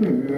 Mm-hmm.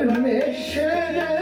ਪਰਮੇਸ਼ਰ ਕੀਆ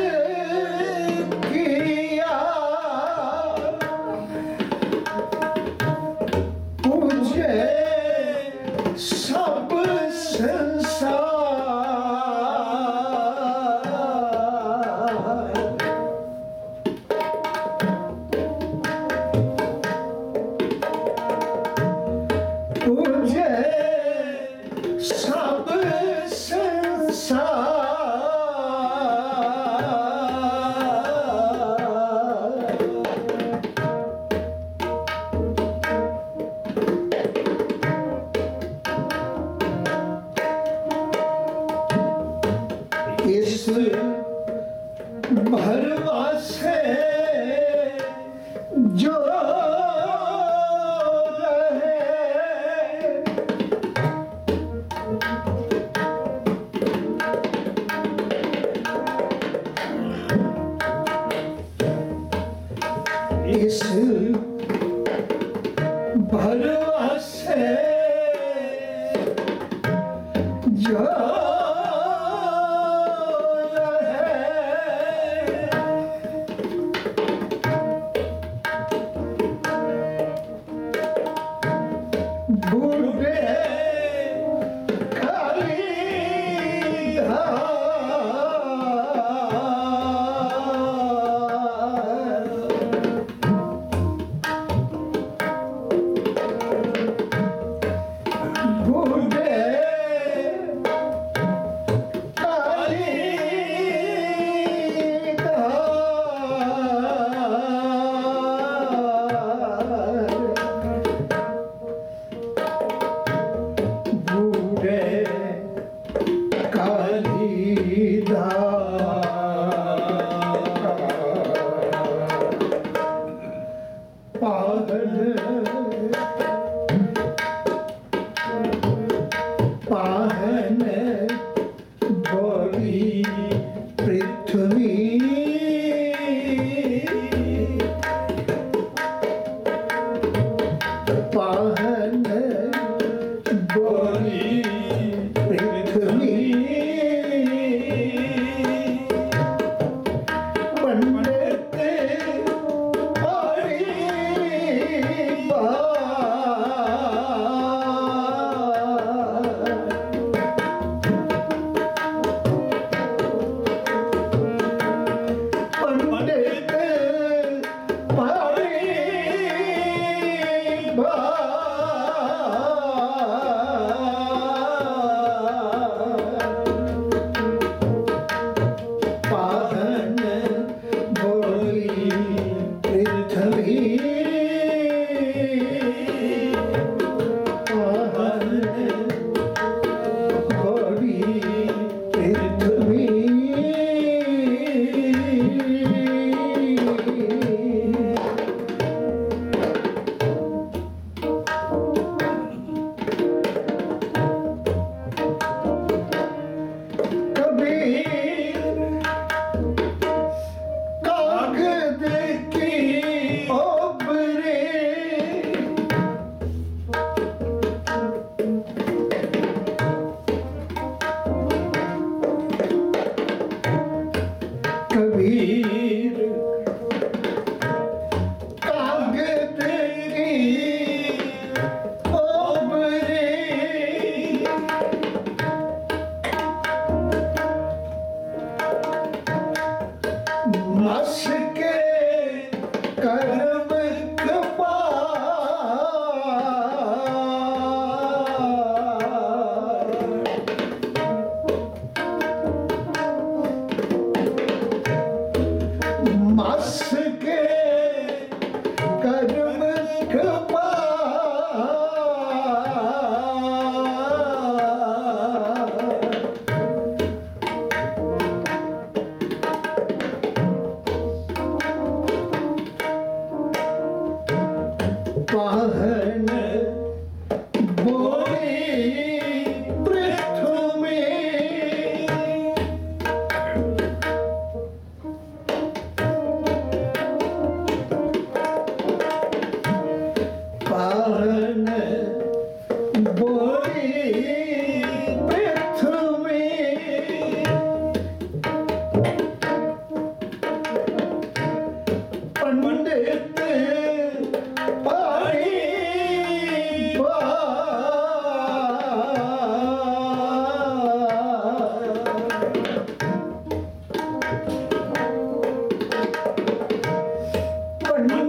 Lord.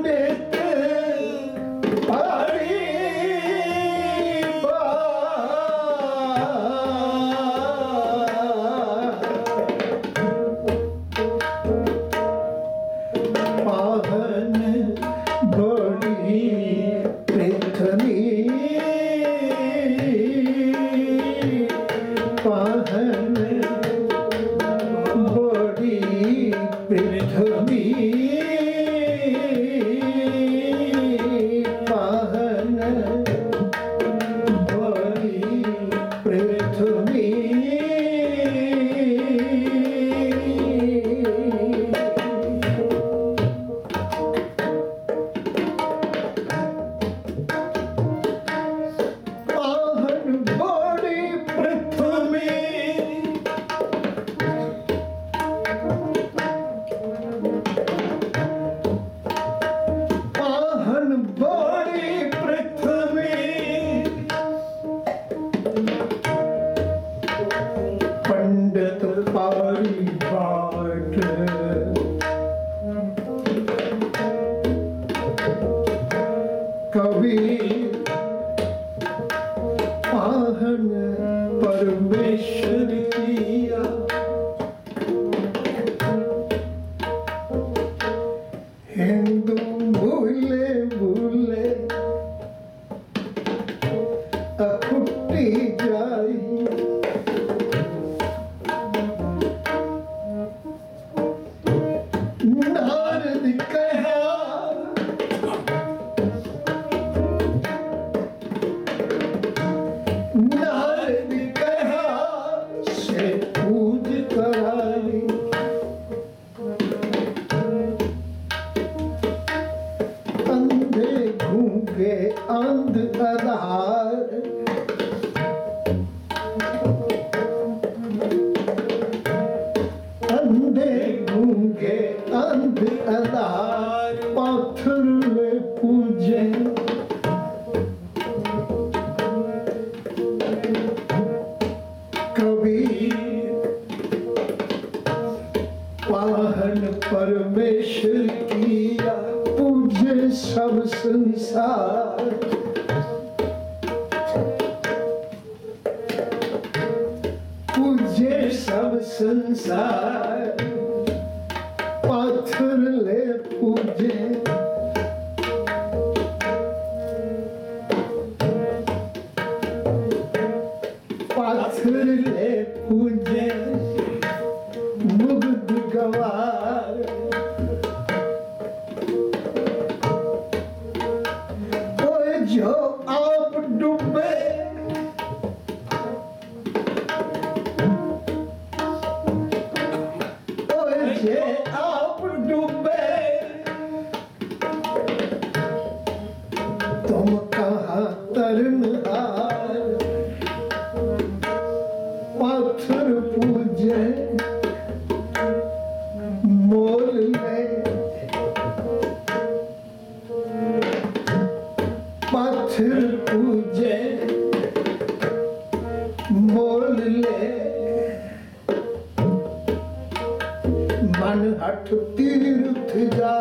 ਫਿਰ ਪੂਜੇ ਮੋਲ ਲੈ ਮਨ ਹਟ ਤੀਰਥ ਜਾ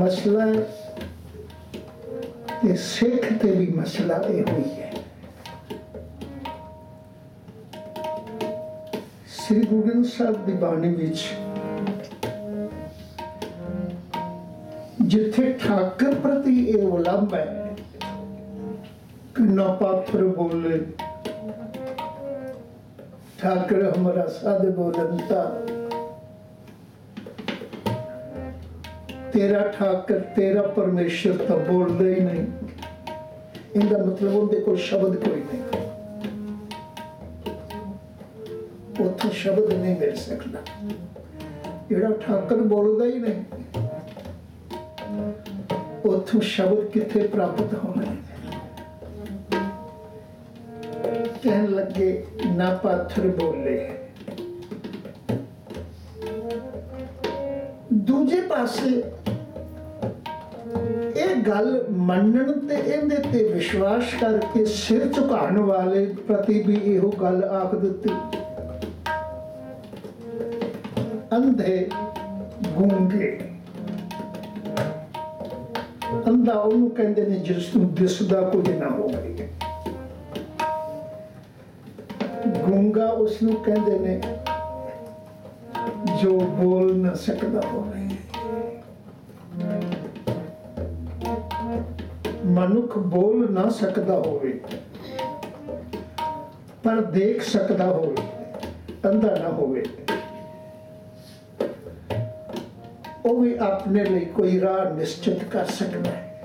ਮਸਲਾ ਹੈ ਸਿੱਖ ਤੇ ਵੀ ਮਸਲਾ ਇਹ ਹੋਈ ਹੈ। ਸ੍ਰੀ ਗੁਰੂ ਗ੍ਰੰਥ ਸਾਹਿਬ ਦੀ ਬਾਣੀ ਵਿੱਚ ਜਿੱਥੇ ਠਾਕਰ ਪ੍ਰਤੀ ਇਹ ਉਲੰਭ ਹੈ ਕਿ ਨਾ ਪਾਥਰ ਬੋਲੇ, ਠਾਕਰ ਹਮਾਰਾ ਸਾਧ ਬੋਲੰਤਾ ਤੇਰਾ ਠਾਕਰ, ਤੇਰਾ ਪਰਮੇਸ਼ਰ ਤਾਂ ਬੋਲਦਾ ਹੀ ਨਹੀਂ। ਇਹਦਾ ਮਤਲਬ ਉਹਦੇ ਕੋਲ ਸ਼ਬਦ ਕੋਈ ਨਹੀਂ। ਉੱਥੇ ਸ਼ਬਦ ਨਹੀਂ ਮਿਲ ਸਕਦਾ। ਜਿਹੜਾ ਠਾਕਰ ਬੋਲਦਾ ਹੀ ਨਹੀਂ, ਉੱਥੋਂ ਸ਼ਬਦ ਕਿੱਥੇ ਪ੍ਰਾਪਤ ਹੋਣਾ ਹੈ? ਕਹਿਣ ਲੱਗੇ, ਨਾ ਪਾਥਰ ਬੋਲੇ ਪਾਸੇ ਇਹ ਗੱਲ ਮੰਨਣ ਤੇ ਇਹਦੇ ਤੇ ਵਿਸ਼ਵਾਸ ਕਰਕੇ ਸਿਰ ਝੁਕਾਉਣ ਵਾਲੇ ਪ੍ਰਤੀ ਵੀ ਇਹੋ ਗੱਲ ਆਖ ਦਿੱਤੀ। ਅੰਧੇ ਗੂੰਗੇ। ਅੰਧਾ ਉਹਨੂੰ ਕਹਿੰਦੇ ਨੇ, ਜਿਸ ਨੂੰ ਦਿਸਦਾ ਕੁਝ ਨਾ ਹੋਵੇ। ਗੂੰਗਾ ਉਸ ਨੂੰ ਕਹਿੰਦੇ ਨੇ, ਜੋ ਬੋਲ ਨਾ ਸਕਦਾ ਹੋਵੇ। ਮਨੁੱਖ ਬੋਲ ਨਾ ਸਕਦਾ ਹੋਵੇ, ਪਰ ਦੇਖ ਸਕਦਾ ਹੋਵੇ, ਅੰਧਾ ਨਾ ਹੋਵੇ। ਉਹ ਵੀ ਆਪਣੇ ਲਈ ਕੋਈ ਰਾਹ ਨਿਸ਼ਚਿਤ ਕਰ ਸਕਦਾ ਹੈ।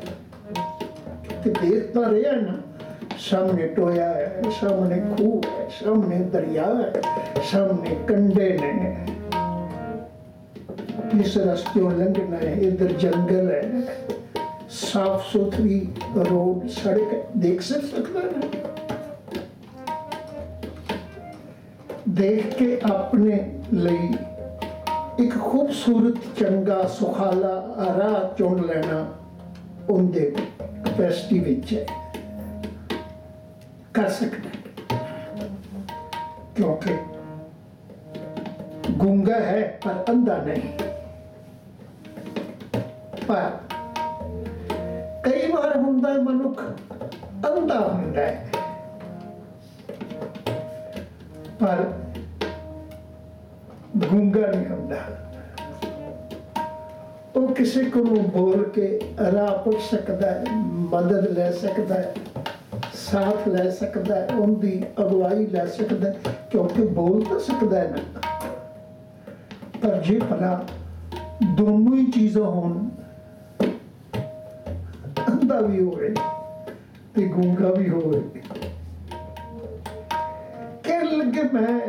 ਤੇ ਦੇਖ ਰਿਹਾ ਨਾ, ਸਾਹਮਣੇ ਟੋਇਆ ਹੈ, ਸਾਹਮਣੇ ਖੂਹ ਹੈ, ਸਾਹਮਣੇ ਦਰਿਆ ਹੈ, ਸਾਹਮਣੇ ਕੰਡੇ ਨੇ। ਇਸ ਰਸਤਿਓਂ ਲੰਘਣਾ ਹੈ, ਇਧਰ ਜੰਗਲ ਹੈ। ਸਾਫ਼ ਸੁਥਰੀ ਰੋਡ ਸੜਕ ਦੇਖ ਸਕਦਾ ਹੈ? ਦੇਖ ਕੇ ਆਪਣੇ ਲਈ ਇੱਕ ਖੂਬਸੂਰਤ, ਚੰਗਾ, ਸੁਖਾਲਾ ਰਾਹ ਚੁਣ ਲੈਣਾ ਉਹਦੇ ਕਪੈਸਿਟੀ ਵਿੱਚ ਹੈ। ਕਰ ਸਕਦਾ ਕਿਉਂਕਿ ਗੁੰਗਾ ਹੈ ਪਰ ਅੰਧਾ ਨਹੀਂ। ਪਰ ਹੁੰਦਾ ਹੈ, ਮਨੁੱਖ ਅੰਧਾ ਹੁੰਦਾ ਹੈ। ਪਰ ਗੁੰਗਾ ਨਹੀਂ ਹੁੰਦਾ। ਉਹ ਕਿਸੇ ਕੋਲੋਂ ਬੋਲ ਕੇ ਰਾਹ ਪੁੱਛ ਸਕਦਾ ਹੈ, ਮਦਦ ਲੈ ਸਕਦਾ ਹੈ, ਸਾਥ ਲੈ ਸਕਦਾ ਹੈ, ਉਹਦੀ ਅਗਵਾਈ ਲੈ ਸਕਦਾ ਹੈ, ਕਿਉਂਕਿ ਬੋਲ ਤਾਂ ਸਕਦਾ ਹੈ ਨਾ। ਪਰ ਜੇ ਭਲਾ ਦੋਨੋਂ ਹੀ ਚੀਜ਼ਾਂ ਹੋਣ ਅੰਧਾ ਵੀ ਹੋਵੇ ਤੇ ਗੂੰਗਾ ਵੀ ਹੋਵੇ। ਕਹਿਣ ਲੱਗੇ ਮੈਂ,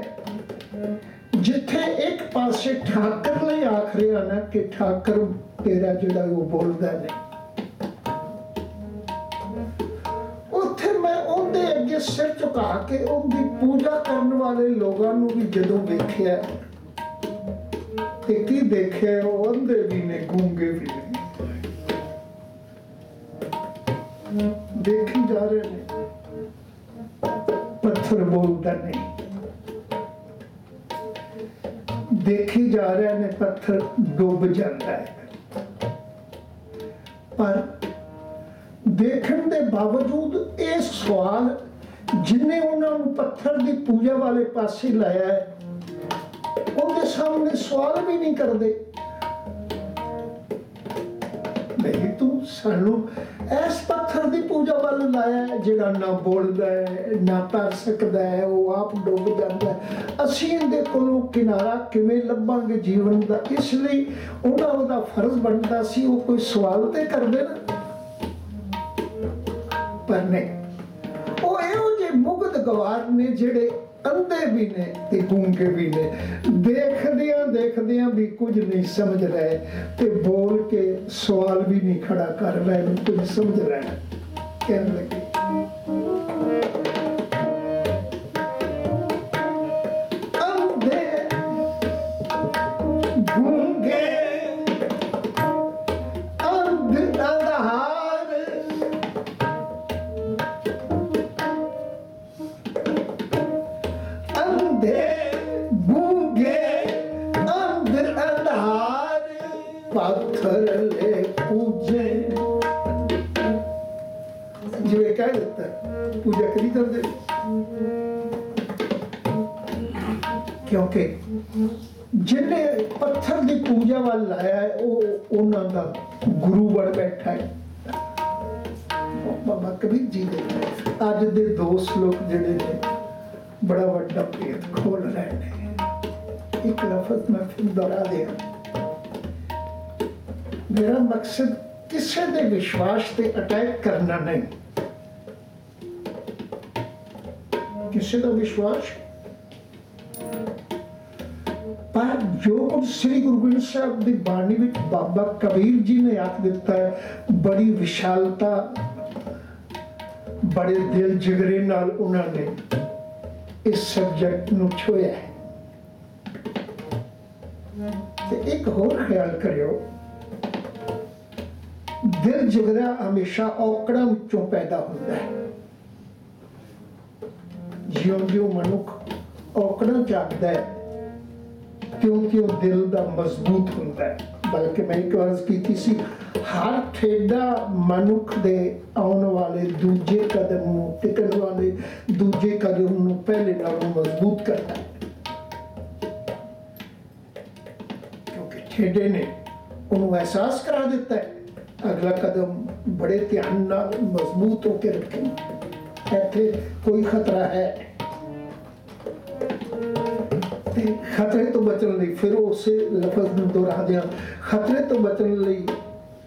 ਜਿੱਥੇ ਇੱਕ ਪਾਸੇ ਠਾਕਰ ਲਈ ਆਖ ਰਿਹਾ ਨਾ ਕਿ ਠਾਕਰ ਤੇਰਾ ਜਿਹੜਾ ਉਹ ਬੋਲਦਾ ਨਹੀਂ। ਉੱਥੇ ਮੈਂ ਉਹਦੇ ਅੱਗੇ ਸਿਰ ਝੁਕਾ ਕੇ ਉਹਦੀ ਪੂਜਾ ਕਰਨ ਵਾਲੇ ਲੋਕਾਂ ਨੂੰ ਵੀ ਜਦੋਂ ਵੇਖਿਆ ਤੇ ਕੀ ਦੇਖਿਆ ਉਹ ਅੰਧੇ ਵੀ ਨੇ, ਗੂੰਗੇ ਵੀ ਨੇ। ਦੇਖੀ ਜਾ ਰਹੇ ਨੇ। ਪੱਥਰ ਬੋਲਦਾ ਨਹੀਂ ਦੇਖੀ ਜਾ ਰਹੇ ਨੇ, ਪੱਥਰ ਡੁੱਬ ਜਾਂਦਾ ਹੈ। ਪਰ ਦੇਖਣ ਦੇ ਬਾਵਜੂਦ ਇਹ ਸਵਾਲ ਜਿਨੇ ਉਹਨਾਂ ਨੂੰ ਪੱਥਰ ਦੀ ਪੂਜਾ ਵਾਲੇ ਪਾਸੇ ਲਾਇਆ ਹੈ, ਉਹਦੇ ਸਾਹਮਣੇ ਸਵਾਲ ਵੀ ਨਹੀਂ ਕਰਦੇ। ਨਹੀਂ ਤੂੰ ਸਾਨੂੰ ਇਸ ਪੱਥਰ ਦੀ ਪੂਜਾ ਵੱਲ ਲਾਇਆ ਜਿਹੜਾ ਨਾ ਬੋਲਦਾ ਹੈ, ਨਾ ਕਰ ਸਕਦਾ ਹੈ, ਉਹ ਆਪ ਡੁੱਬ ਜਾਂਦਾ ਹੈ। ਅਸੀਂ ਇਹਦੇ ਕੋਲੋਂ ਕਿਨਾਰਾ ਕਿਵੇਂ ਲੱਭਾਂਗੇ ਜੀਵਨ ਦਾ? ਇਸ ਲਈ ਉਹਨਾਂ ਉਹਦਾ ਫਰਜ਼ ਬਣਦਾ ਸੀ, ਉਹ ਕੋਈ ਸਵਾਲ ਤੇ ਕਰਦੇ ਨਾ। ਪਰ ਨਹੀਂ, ਉਹ ਇਹੋ ਜਿਹੇ ਮੁਗਧ ਗਵਾਰ ਨੇ ਜਿਹੜੇ ਅੰਧੇ ਵੀ ਨੇ ਤੇ ਗੂੰਗੇ ਵੀ ਨੇ। ਦੇਖਦਿਆਂ ਦੇਖਦਿਆਂ ਵੀ ਕੁਝ ਨਹੀਂ ਸਮਝ ਰਹੇ ਤੇ ਬੋਲ ਕੇ ਸਵਾਲ ਵੀ ਨਹੀਂ ਖੜਾ ਕਰ ਰਹੇ ਕੁਝ ਸਮਝ ਰਹੇ ਕਹਿਣ ਲੱਗੇ ਅੰਧੇ ਪੂਜਾ ਕਰੀ ਕਿਉਂਕਿ ਜਿਹਨੇ ਪੱਥਰ ਦੀ ਪੂਜਾ ਵੱਲ ਲਾਇਆ ਹੈ, ਉਹ ਉਹਨਾਂ ਦਾ ਗੁਰੂ ਬਣ ਬੈਠਾ ਹੈ। ਬਾਬਾ ਕਬੀਰ ਜੀ ਦੇ ਅੱਜ ਦੇ ਦੋ ਸ਼ਲੋਕ ਜਿਹੜੇ ਨੇ ਬੜਾ ਵੱਡਾ ਭੇਦ ਖੋਲ ਰਹੇ ਨੇ। ਇੱਕ ਲਫ਼ਜ਼ ਮੈਂ ਫਿਰ ਦੁਹਰਾ ਦਿਆਂ। ਮੇਰਾ ਮਕਸਦ ਕਿਸੇ ਦੇ ਵਿਸ਼ਵਾਸ ਤੇ ਅਟੈਕ ਕਰਨਾ ਨਹੀਂ। ਕਿਸੇ ਦਾ ਵਿਸ਼ਵਾਸ। ਪਰ ਜੋ ਕੁਝ ਸ੍ਰੀ ਗੁਰੂ ਗ੍ਰੰਥ ਸਾਹਿਬ ਦੀ ਬਾਣੀ ਵਿੱਚ ਬਾਬਾ ਕਬੀਰ ਜੀ ਨੇ ਆਖ ਦਿੱਤਾ ਹੈ, ਬੜੀ ਵਿਸ਼ਾਲਤਾ, ਬੜੇ ਦਿਲ ਜਿਗਰੇ ਨਾਲ ਉਹਨਾਂ ਨੇ ਇਸ ਸਬਜੈਕਟ ਨੂੰ ਛੋਇਆ ਹੈ। ਤੇ ਇੱਕ ਹੋਰ ਖਿਆਲ ਕਰਿਓ, ਦਿਲ ਜਿਗਰਾ ਹਮੇਸ਼ਾ ਔਕੜਾਂ ਵਿੱਚੋਂ ਪੈਦਾ ਹੁੰਦਾ ਹੈ। ਜਿਉਂ ਜਿਉਂ ਮਨੁੱਖ ਔਕੜਾਂ ਚੱਕਦਾ ਹੈ ਕਿਉਂ ਕਿਉਂ ਦਿਲ ਦਾ ਮਜ਼ਬੂਤ ਹੁੰਦਾ ਹੈ। ਬਲਕਿ ਮੈਂ ਇੱਕ ਵਾਰ ਕੀਤੀ ਸੀ, ਹਰ ਠੇਡਾ ਮਨੁੱਖ ਦੇ ਆਉਣ ਵਾਲੇ, ਦੂਜੇ ਕਦਮ ਨੂੰ ਟਿਕਣ ਵਾਲੇ, ਦੂਜੇ ਕਦਮ ਨੂੰ ਪਹਿਲੇ ਨਾਲੋਂ ਮਜ਼ਬੂਤ ਕਰਦਾ ਹੈ। ਕਿਉਂਕਿ ਠੇਡੇ ਨੇ ਉਹਨੂੰ ਅਹਿਸਾਸ ਕਰਾ ਦਿੱਤਾ ਹੈ, ਅਗਲਾ ਕਦਮ ਬੜੇ ਧਿਆਨ ਨਾਲ ਮਜ਼ਬੂਤ ਹੋ ਕੇ ਰੱਖੇ। ਇੱਥੇ ਕੋਈ ਖਤਰਾ ਹੈ ਖਤਰੇ ਤੋਂ ਬਚਣ ਲਈ ਫਿਰ ਉਸੇ ਲਫ਼ਜ਼ ਨੂੰ ਦੁਹਰਾ ਦਿਆਂ ਖਤਰੇ ਤੋਂ ਬਚਣ ਲਈ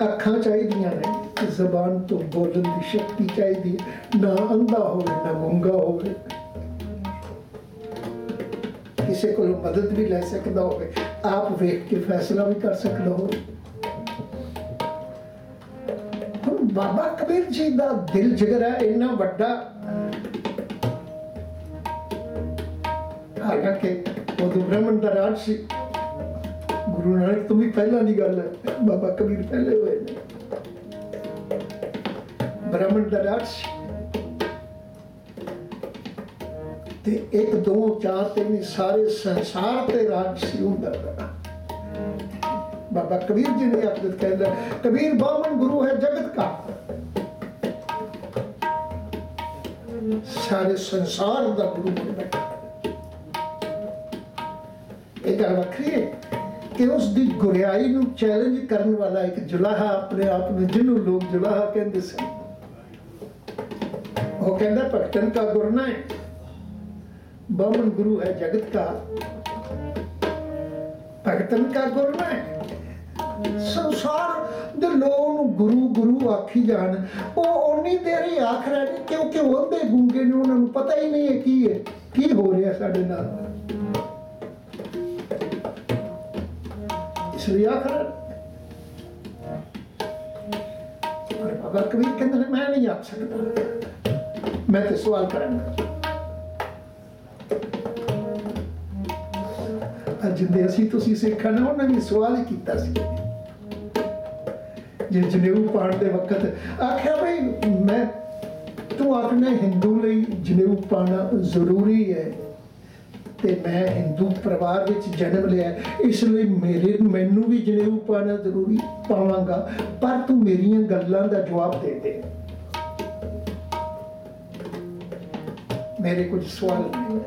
ਅੱਖਾਂ ਚਾਹੀਦੀਆਂ ਨੇ, ਜ਼ਬਾਨ ਤੋਂ ਬੋਲਣ ਦੀ ਸ਼ਕਤੀ ਚਾਹੀਦੀ ਹੈ। ਨਾ ਅੰਧਾ ਹੋਵੇ, ਨਾ ਗੂੰਗਾ ਹੋਵੇ। ਕਿਸੇ ਕੋਲੋਂ ਮਦਦ ਵੀ ਲੈ ਸਕਦਾ ਹੋਵੇ, ਆਪ ਵੇਖ ਕੇ ਫੈਸਲਾ ਵੀ ਕਰ ਸਕਦਾ ਹੋਵੇ। ਬਾਬਾ ਕਬੀਰ ਜੀ ਦਾ ਦਿਲ ਜਿਗਰ ਇੰਨਾ ਵੱਡਾ ਹਾਲਾਂਕਿ ਉਦੋਂ ਬ੍ਰਾਹਮਣ ਦਾ ਰਾਜ ਸੀ। ਗੁਰੂ ਨਾਨਕ ਤੋਂ ਵੀ ਪਹਿਲਾਂ ਦੀ ਗੱਲ ਹੈ, ਬਾਬਾ ਕਬੀਰ ਪਹਿਲੇ ਹੋਏ ਨੇ। ਬ੍ਰਾਹਮਣ ਦਾ ਰਾਜ ਸੀ। ਤੇ ਇੱਕ, ਦੋ, ਚਾਰ, ਤਿੰਨ ਹੀ ਸਾਰੇ ਸੰਸਾਰ ਤੇ ਰਾਜ ਸੀ ਹੁੰਦਾ ਬਾਬਾ ਕਬੀਰ ਜੀ ਨੇ ਆਪਣੇ ਕਹਿੰਦਾ, ਕਬੀਰ ਬਾਮਨ ਗੁਰੂ ਹੈ, ਜਗਤ ਕਾ। ਸਾਰੇ ਸੰਸਾਰ ਦਾ ਗੁਰੂ ਬਣ ਬੈਠਾ ਗੱਲ ਵੱਖਰੀ ਹੈ ਕਿ ਉਸ ਦੀ ਗੁਰਿਆਈ ਨੂੰ ਚੈਲੰਜ ਕਰਨ ਵਾਲਾ ਇੱਕ ਜੁਲਾਹਾ ਆਪਣੇ ਆਪ ਨੂੰ, ਜਿਹਨੂੰ ਲੋਕ ਜੁਲਾਹਾ ਕਹਿੰਦੇ ਸਨ। ਉਹ ਕਹਿੰਦਾ, ਭਗਤਨ ਕਾ ਗੁਰਨਾ ਹੈ ਬਾਮਨ ਗੁਰੂ ਹੈ ਜਗਤ ਕਾ। ਭਗਤਨ ਕਾ ਗੁਰਨਾ ਹੈ। ਸੰਸਾਰ ਦੇ ਲੋਕ ਨੂੰ ਗੁਰੂ ਗੁਰੂ ਆਖੀ ਜਾਣ। ਉਹ ਓਨੀ ਦੇਰ ਹੀ ਆਖ ਰਹੇ ਨੇ, ਕਿਉਂਕਿ ਉਹਦੇ ਗੂੰਗੇ ਨੂੰ ਉਹਨਾਂ ਨੂੰ ਪਤਾ ਹੀ ਨਹੀਂ ਹੈ ਕੀ ਹੈ, ਕੀ ਹੋ ਰਿਹਾ ਸਾਡੇ ਨਾਲ। ਇਸ ਲਈ ਪਰ ਬਾਬਾ ਕਬੀਰ ਕਹਿੰਦੇ ਨੇ, ਮੈਂ ਨਹੀਂ ਆਖ ਸਕਦਾ। ਮੈਂ ਤੇ ਸਵਾਲ ਕਰਾਂਗਾ। ਅੱਜ ਜਿੰਦੇ ਅਸੀਂ ਤੁਸੀਂ ਸਿੱਖਾਂ ਨੇ, ਉਹਨਾਂ ਨੇ ਸਵਾਲ ਹੀ ਕੀਤਾ ਸੀ। ਜੇ ਜਨੇਊ ਪਾਣ ਦੇ ਵਕਤ ਆਖਿਆ ਬਈ ਮੈਂ, ਤੂੰ ਆਖਣਾ ਹਿੰਦੂ ਲਈ ਜਨੇਊ ਪਾਣਾ ਜ਼ਰੂਰੀ ਹੈ। ਤੇ ਮੈਂ ਹਿੰਦੂ ਪਰਿਵਾਰ ਵਿੱਚ ਜਨਮ ਲਿਆ ਇਸ ਲਈ ਮੇਰੇ, ਮੈਨੂੰ ਵੀ ਜਨੇਊ ਪਾਣਾ ਜ਼ਰੂਰੀ ਪਾਵਾਂਗਾ, ਪਰ ਤੂੰ ਮੇਰੀਆਂ ਗੱਲਾਂ ਦਾ ਜਵਾਬ ਦੇ ਦੇ। ਮੇਰੇ ਕੁਝ ਸਵਾਲ ਨੇ।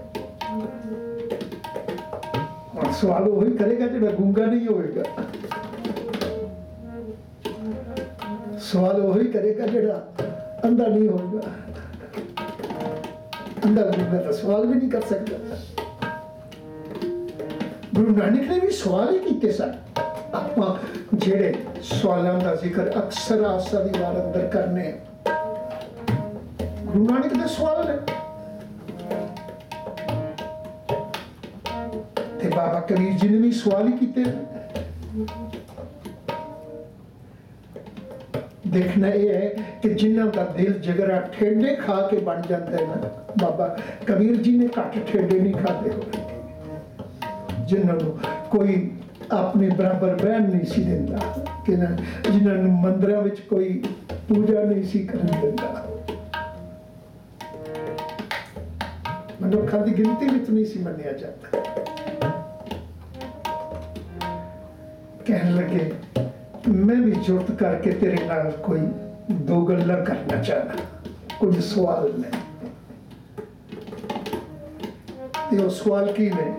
ਔਰ ਸਵਾਲ ਉਹ ਹੀ ਕਰੇਗਾ ਜਿਹੜਾ ਗੂੰਗਾ ਨਹੀਂ ਹੋਏਗਾ। ਸਵਾਲ ਉਹ ਹੀ ਕਰੇਗਾ ਜਿਹੜਾ ਅੰਧਾ ਨਹੀਂ ਹੋਏਗਾ। ਅੰਧਾ ਗੂੰਗਾ ਤਾਂ ਸਵਾਲ ਵੀ ਨਹੀਂ ਕਰ ਸਕਦਾ। ਗੁਰੂ ਨਾਨਕ ਨੇ ਵੀ ਸਵਾਲ ਹੀ ਕੀਤੇ ਸਨ। ਆਪਾਂ ਜਿਹੜੇ ਸਵਾਲਾਂ ਦਾ ਜ਼ਿਕਰ ਅਕਸਰ ਆਸਾ ਦੀ ਵਾਰ ਅੰਦਰ ਕਰਨੇ ਗੁਰੂ ਨਾਨਕ ਦੇ ਸਵਾਲ ਨੇ। ਤੇ ਬਾਬਾ ਕਬੀਰ ਜੀ ਨੇ ਵੀ ਸਵਾਲ ਹੀ ਕੀਤੇ। ਦੇਖਣਾ ਇਹ ਹੈ ਕਿ ਜਿਨ੍ਹਾਂ ਦਾ ਦਿਲ ਜਗਰਾ ਠੇਡੇ ਖਾ ਕੇ ਬਣ ਜਾਂਦਾ ਹੈ ਨਾ, ਬਾਬਾ ਕਬੀਰ ਜੀ ਨੇ ਘੱਟ ਠੇਡੇ ਨਹੀਂ ਖਾਦੇ ਹੋਏ। ਜਿਨ੍ਹਾਂ ਨੂੰ ਕੋਈ ਆਪਣੇ ਬਰਾਬਰ ਬਹਿਣ ਨਹੀਂ ਸੀ ਦਿੰਦਾ, ਕਿ ਜਿਨ੍ਹਾਂ ਨੂੰ ਮੰਦਰਾਂ ਵਿੱਚ ਕੋਈ ਪੂਜਾ ਨਹੀਂ ਸੀ ਕਰਨ ਦਿੰਦਾ। ਮਨੁੱਖਾਂ ਦੀ ਗਿਣਤੀ ਵਿੱਚ ਨਹੀਂ ਸੀ ਮੰਨਿਆ ਜਾਂਦਾ। ਕਹਿਣ ਲੱਗੇ, ਮੈਂ ਵੀ ਜੁਰਤ ਕਰਕੇ ਤੇਰੇ ਨਾਲ ਕੋਈ ਦੋ ਗੱਲਾਂ ਕਰਨਾ ਚਾਹਨਾ। ਕੁਝ ਸਵਾਲ ਨੇ। ਤੇ ਉਹ ਸਵਾਲ ਕੀ ਨੇ?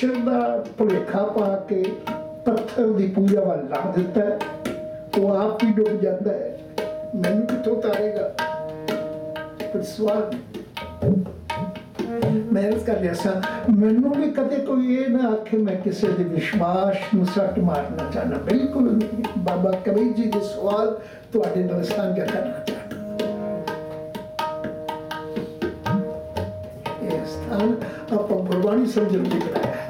ਪਰਮੇਸ਼ਰ ਦਾ ਭੁਲੇਖਾ ਪਾ ਕੇ ਪੱਥਰ ਦੀ ਪੂਜਾ ਵੱਲ ਲਾ ਦਿੱਤਾ ਉਹ ਆਪ ਹੀ ਡੁੱਬ ਜਾਂਦਾ ਹੈ। ਮੈਨੂੰ ਕਿੱਥੋਂ ਤਾਰੇਗਾ? ਪਰ ਸਵਾਲ ਮੈਂ ਇਸ ਕਰ ਲਿਆ ਸਾਂ ਮੈਨੂੰ ਵੀ ਕਦੇ ਕੋਈ ਇਹ ਨਾ ਆਖੇ ਮੈਂ ਕਿਸੇ ਦੇ ਵਿਸ਼ਵਾਸ ਨੂੰ ਸੱਟ ਮਾਰਨਾ ਚਾਹਨਾ ਬਿਲਕੁਲ ਨਹੀਂ। ਬਾਬਾ ਕਬੀਰ ਜੀ ਦੇ ਸਵਾਲ ਤੁਹਾਡੇ ਨਾਲ ਸਾਂਝਾ ਕਰਨਾ ਚਾਹਨਾ ਇਹ ਸਥਾਨ ਆਪਾਂ ਗੁਰਬਾਣੀ ਸਮਝਣ ਦੀ ਬਣਾਇਆ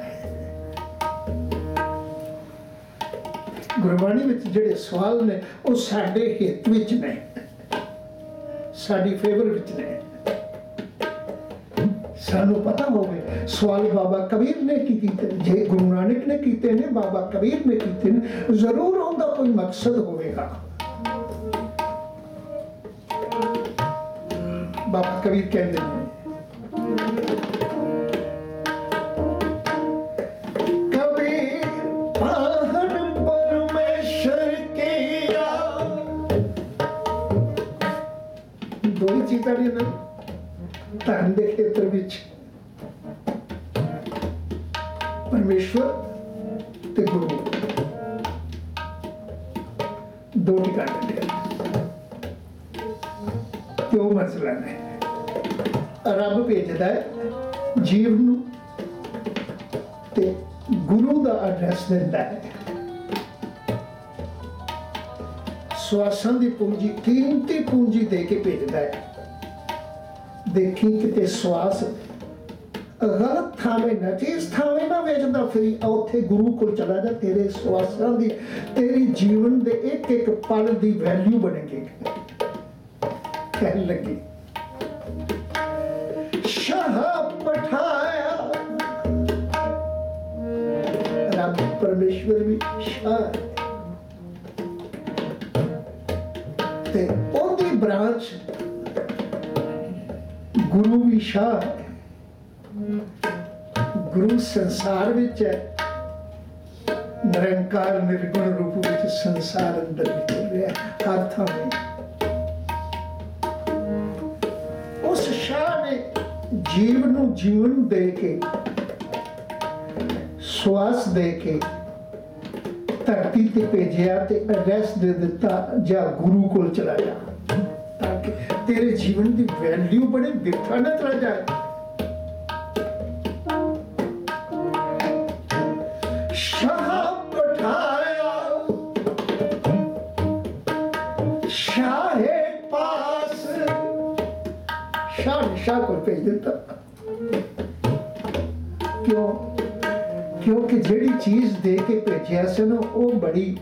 ਗੁਰਬਾਣੀ ਵਿੱਚ ਜਿਹੜੇ ਸਵਾਲ ਨੇ, ਉਹ ਸਾਡੇ ਹਿੱਤ ਵਿੱਚ ਨੇ। ਸਾਡੀ ਫੇਵਰ ਵਿੱਚ ਨੇ। ਸਾਨੂੰ ਪਤਾ ਹੋਵੇ, ਸਵਾਲ ਬਾਬਾ ਕਬੀਰ ਨੇ ਕੀ ਕੀਤੇ ਜੇ ਗੁਰੂ ਨਾਨਕ ਨੇ ਕੀਤੇ ਨੇ, ਬਾਬਾ ਕਬੀਰ ਨੇ ਕੀਤੇ ਨੇ, ਜ਼ਰੂਰ ਉਹਦਾ ਕੋਈ ਮਕਸਦ ਹੋਵੇਗਾ। ਬਾਬਾ ਕਬੀਰ ਕਹਿੰਦੇ ਨੇ ਧਰਮ ਦੇ ਖੇਤਰ ਵਿੱਚ ਪਰਮੇਸ਼ਵਰ ਤੇ ਗੁਰੂ। ਦੋ ਟਿਕਾਣੇ ਨੇ ਕਿਉਂ ਮਸਲਾ ਨੇ। ਰੱਬ ਭੇਜਦਾ ਹੈ ਜੀਵ ਨੂੰ ਤੇ ਗੁਰੂ ਦਾ ਐਡਰੈਸ ਦਿੰਦਾ ਹੈ। ਸਵਾਸਾਂ ਦੀ ਪੂੰਜੀ, ਕੀਮਤੀ ਪੂੰਜੀ ਦੇ ਕੇ ਭੇਜਦਾ ਹੈ। ਦੇਖੀ ਕਿਤੇ ਸਵਾਸ। ਗਲਤ ਥਾਵੇਂ ਨਾ ਜਿਸ ਥਾਵੇਂ ਨਾ ਵੇਚਦਾ ਫਿਰੀ ਉੱਥੇ ਗੁਰੂ ਕੋਲ ਚਲਾ ਜਾ, ਤੇਰੇ ਸਵਾਸਾਂ ਦੀ, ਤੇਰੀ ਜੀਵਨ ਦੇ ਇੱਕ ਇੱਕ ਪਲ ਦੀ ਵੈਲਿਊ ਬਣੇਗੀ ਕਹਿਣ ਲੱਗੀ। ਸ਼ਾਹ ਪਠਾਇਆ। ਰੱਬ ਪਰਮੇਸ਼ਵਰ ਵੀ ਸ਼ਾਹ ਤੇ ਉਹਦੀ ਬ੍ਰਾਂਚ ਗੁਰੂ ਵੀ ਸ਼ਾਹ ਹੈ ਗੁਰੂ ਸੰਸਾਰ ਵਿੱਚ ਹੈ। ਨਿਰੰਕਾਰ, ਨਿਰਗੁਣ ਰੂਪ ਵਿੱਚ ਸੰਸਾਰ ਅੰਦਰ ਨਿਕਲ ਰਿਹਾ ਹੈ। ਹਰ ਉਸ ਸ਼ਾਹ ਨੇ ਜੀਵ ਨੂੰ ਜੀਵਨ ਦੇ ਕੇ, ਸਵਾਸ ਦੇ ਕੇ ਧਰਤੀ ਤੇ ਭੇਜਿਆ ਤੇ ਐਡਰੈਸ ਦੇ ਦਿੱਤਾ ਜਾਂ ਗੁਰੂ ਕੋਲ ਚਲਾ ਜਾ ਤੇਰੇ ਜੀਵਨ ਦੀ ਵੈਲਿਊ ਬੜੇ ਵਿਰਥਾ ਨਾ ਚਲਾ ਜਾਏ ਸ਼ਾਹ ਪਠਾਇਆ ਸ਼ਾਹੇ ਪਾਸ ਸ਼ਾਹ ਸ਼ਾਹ ਕੋਲ ਭੇਜ ਦਿੱਤਾ। ਕਿਉਂ? ਕਿਉਂਕਿ ਜਿਹੜੀ ਚੀਜ਼ ਦੇ ਕੇ ਭੇਜਿਆ ਸੀ ਨਾ, ਉਹ ਬੜੀ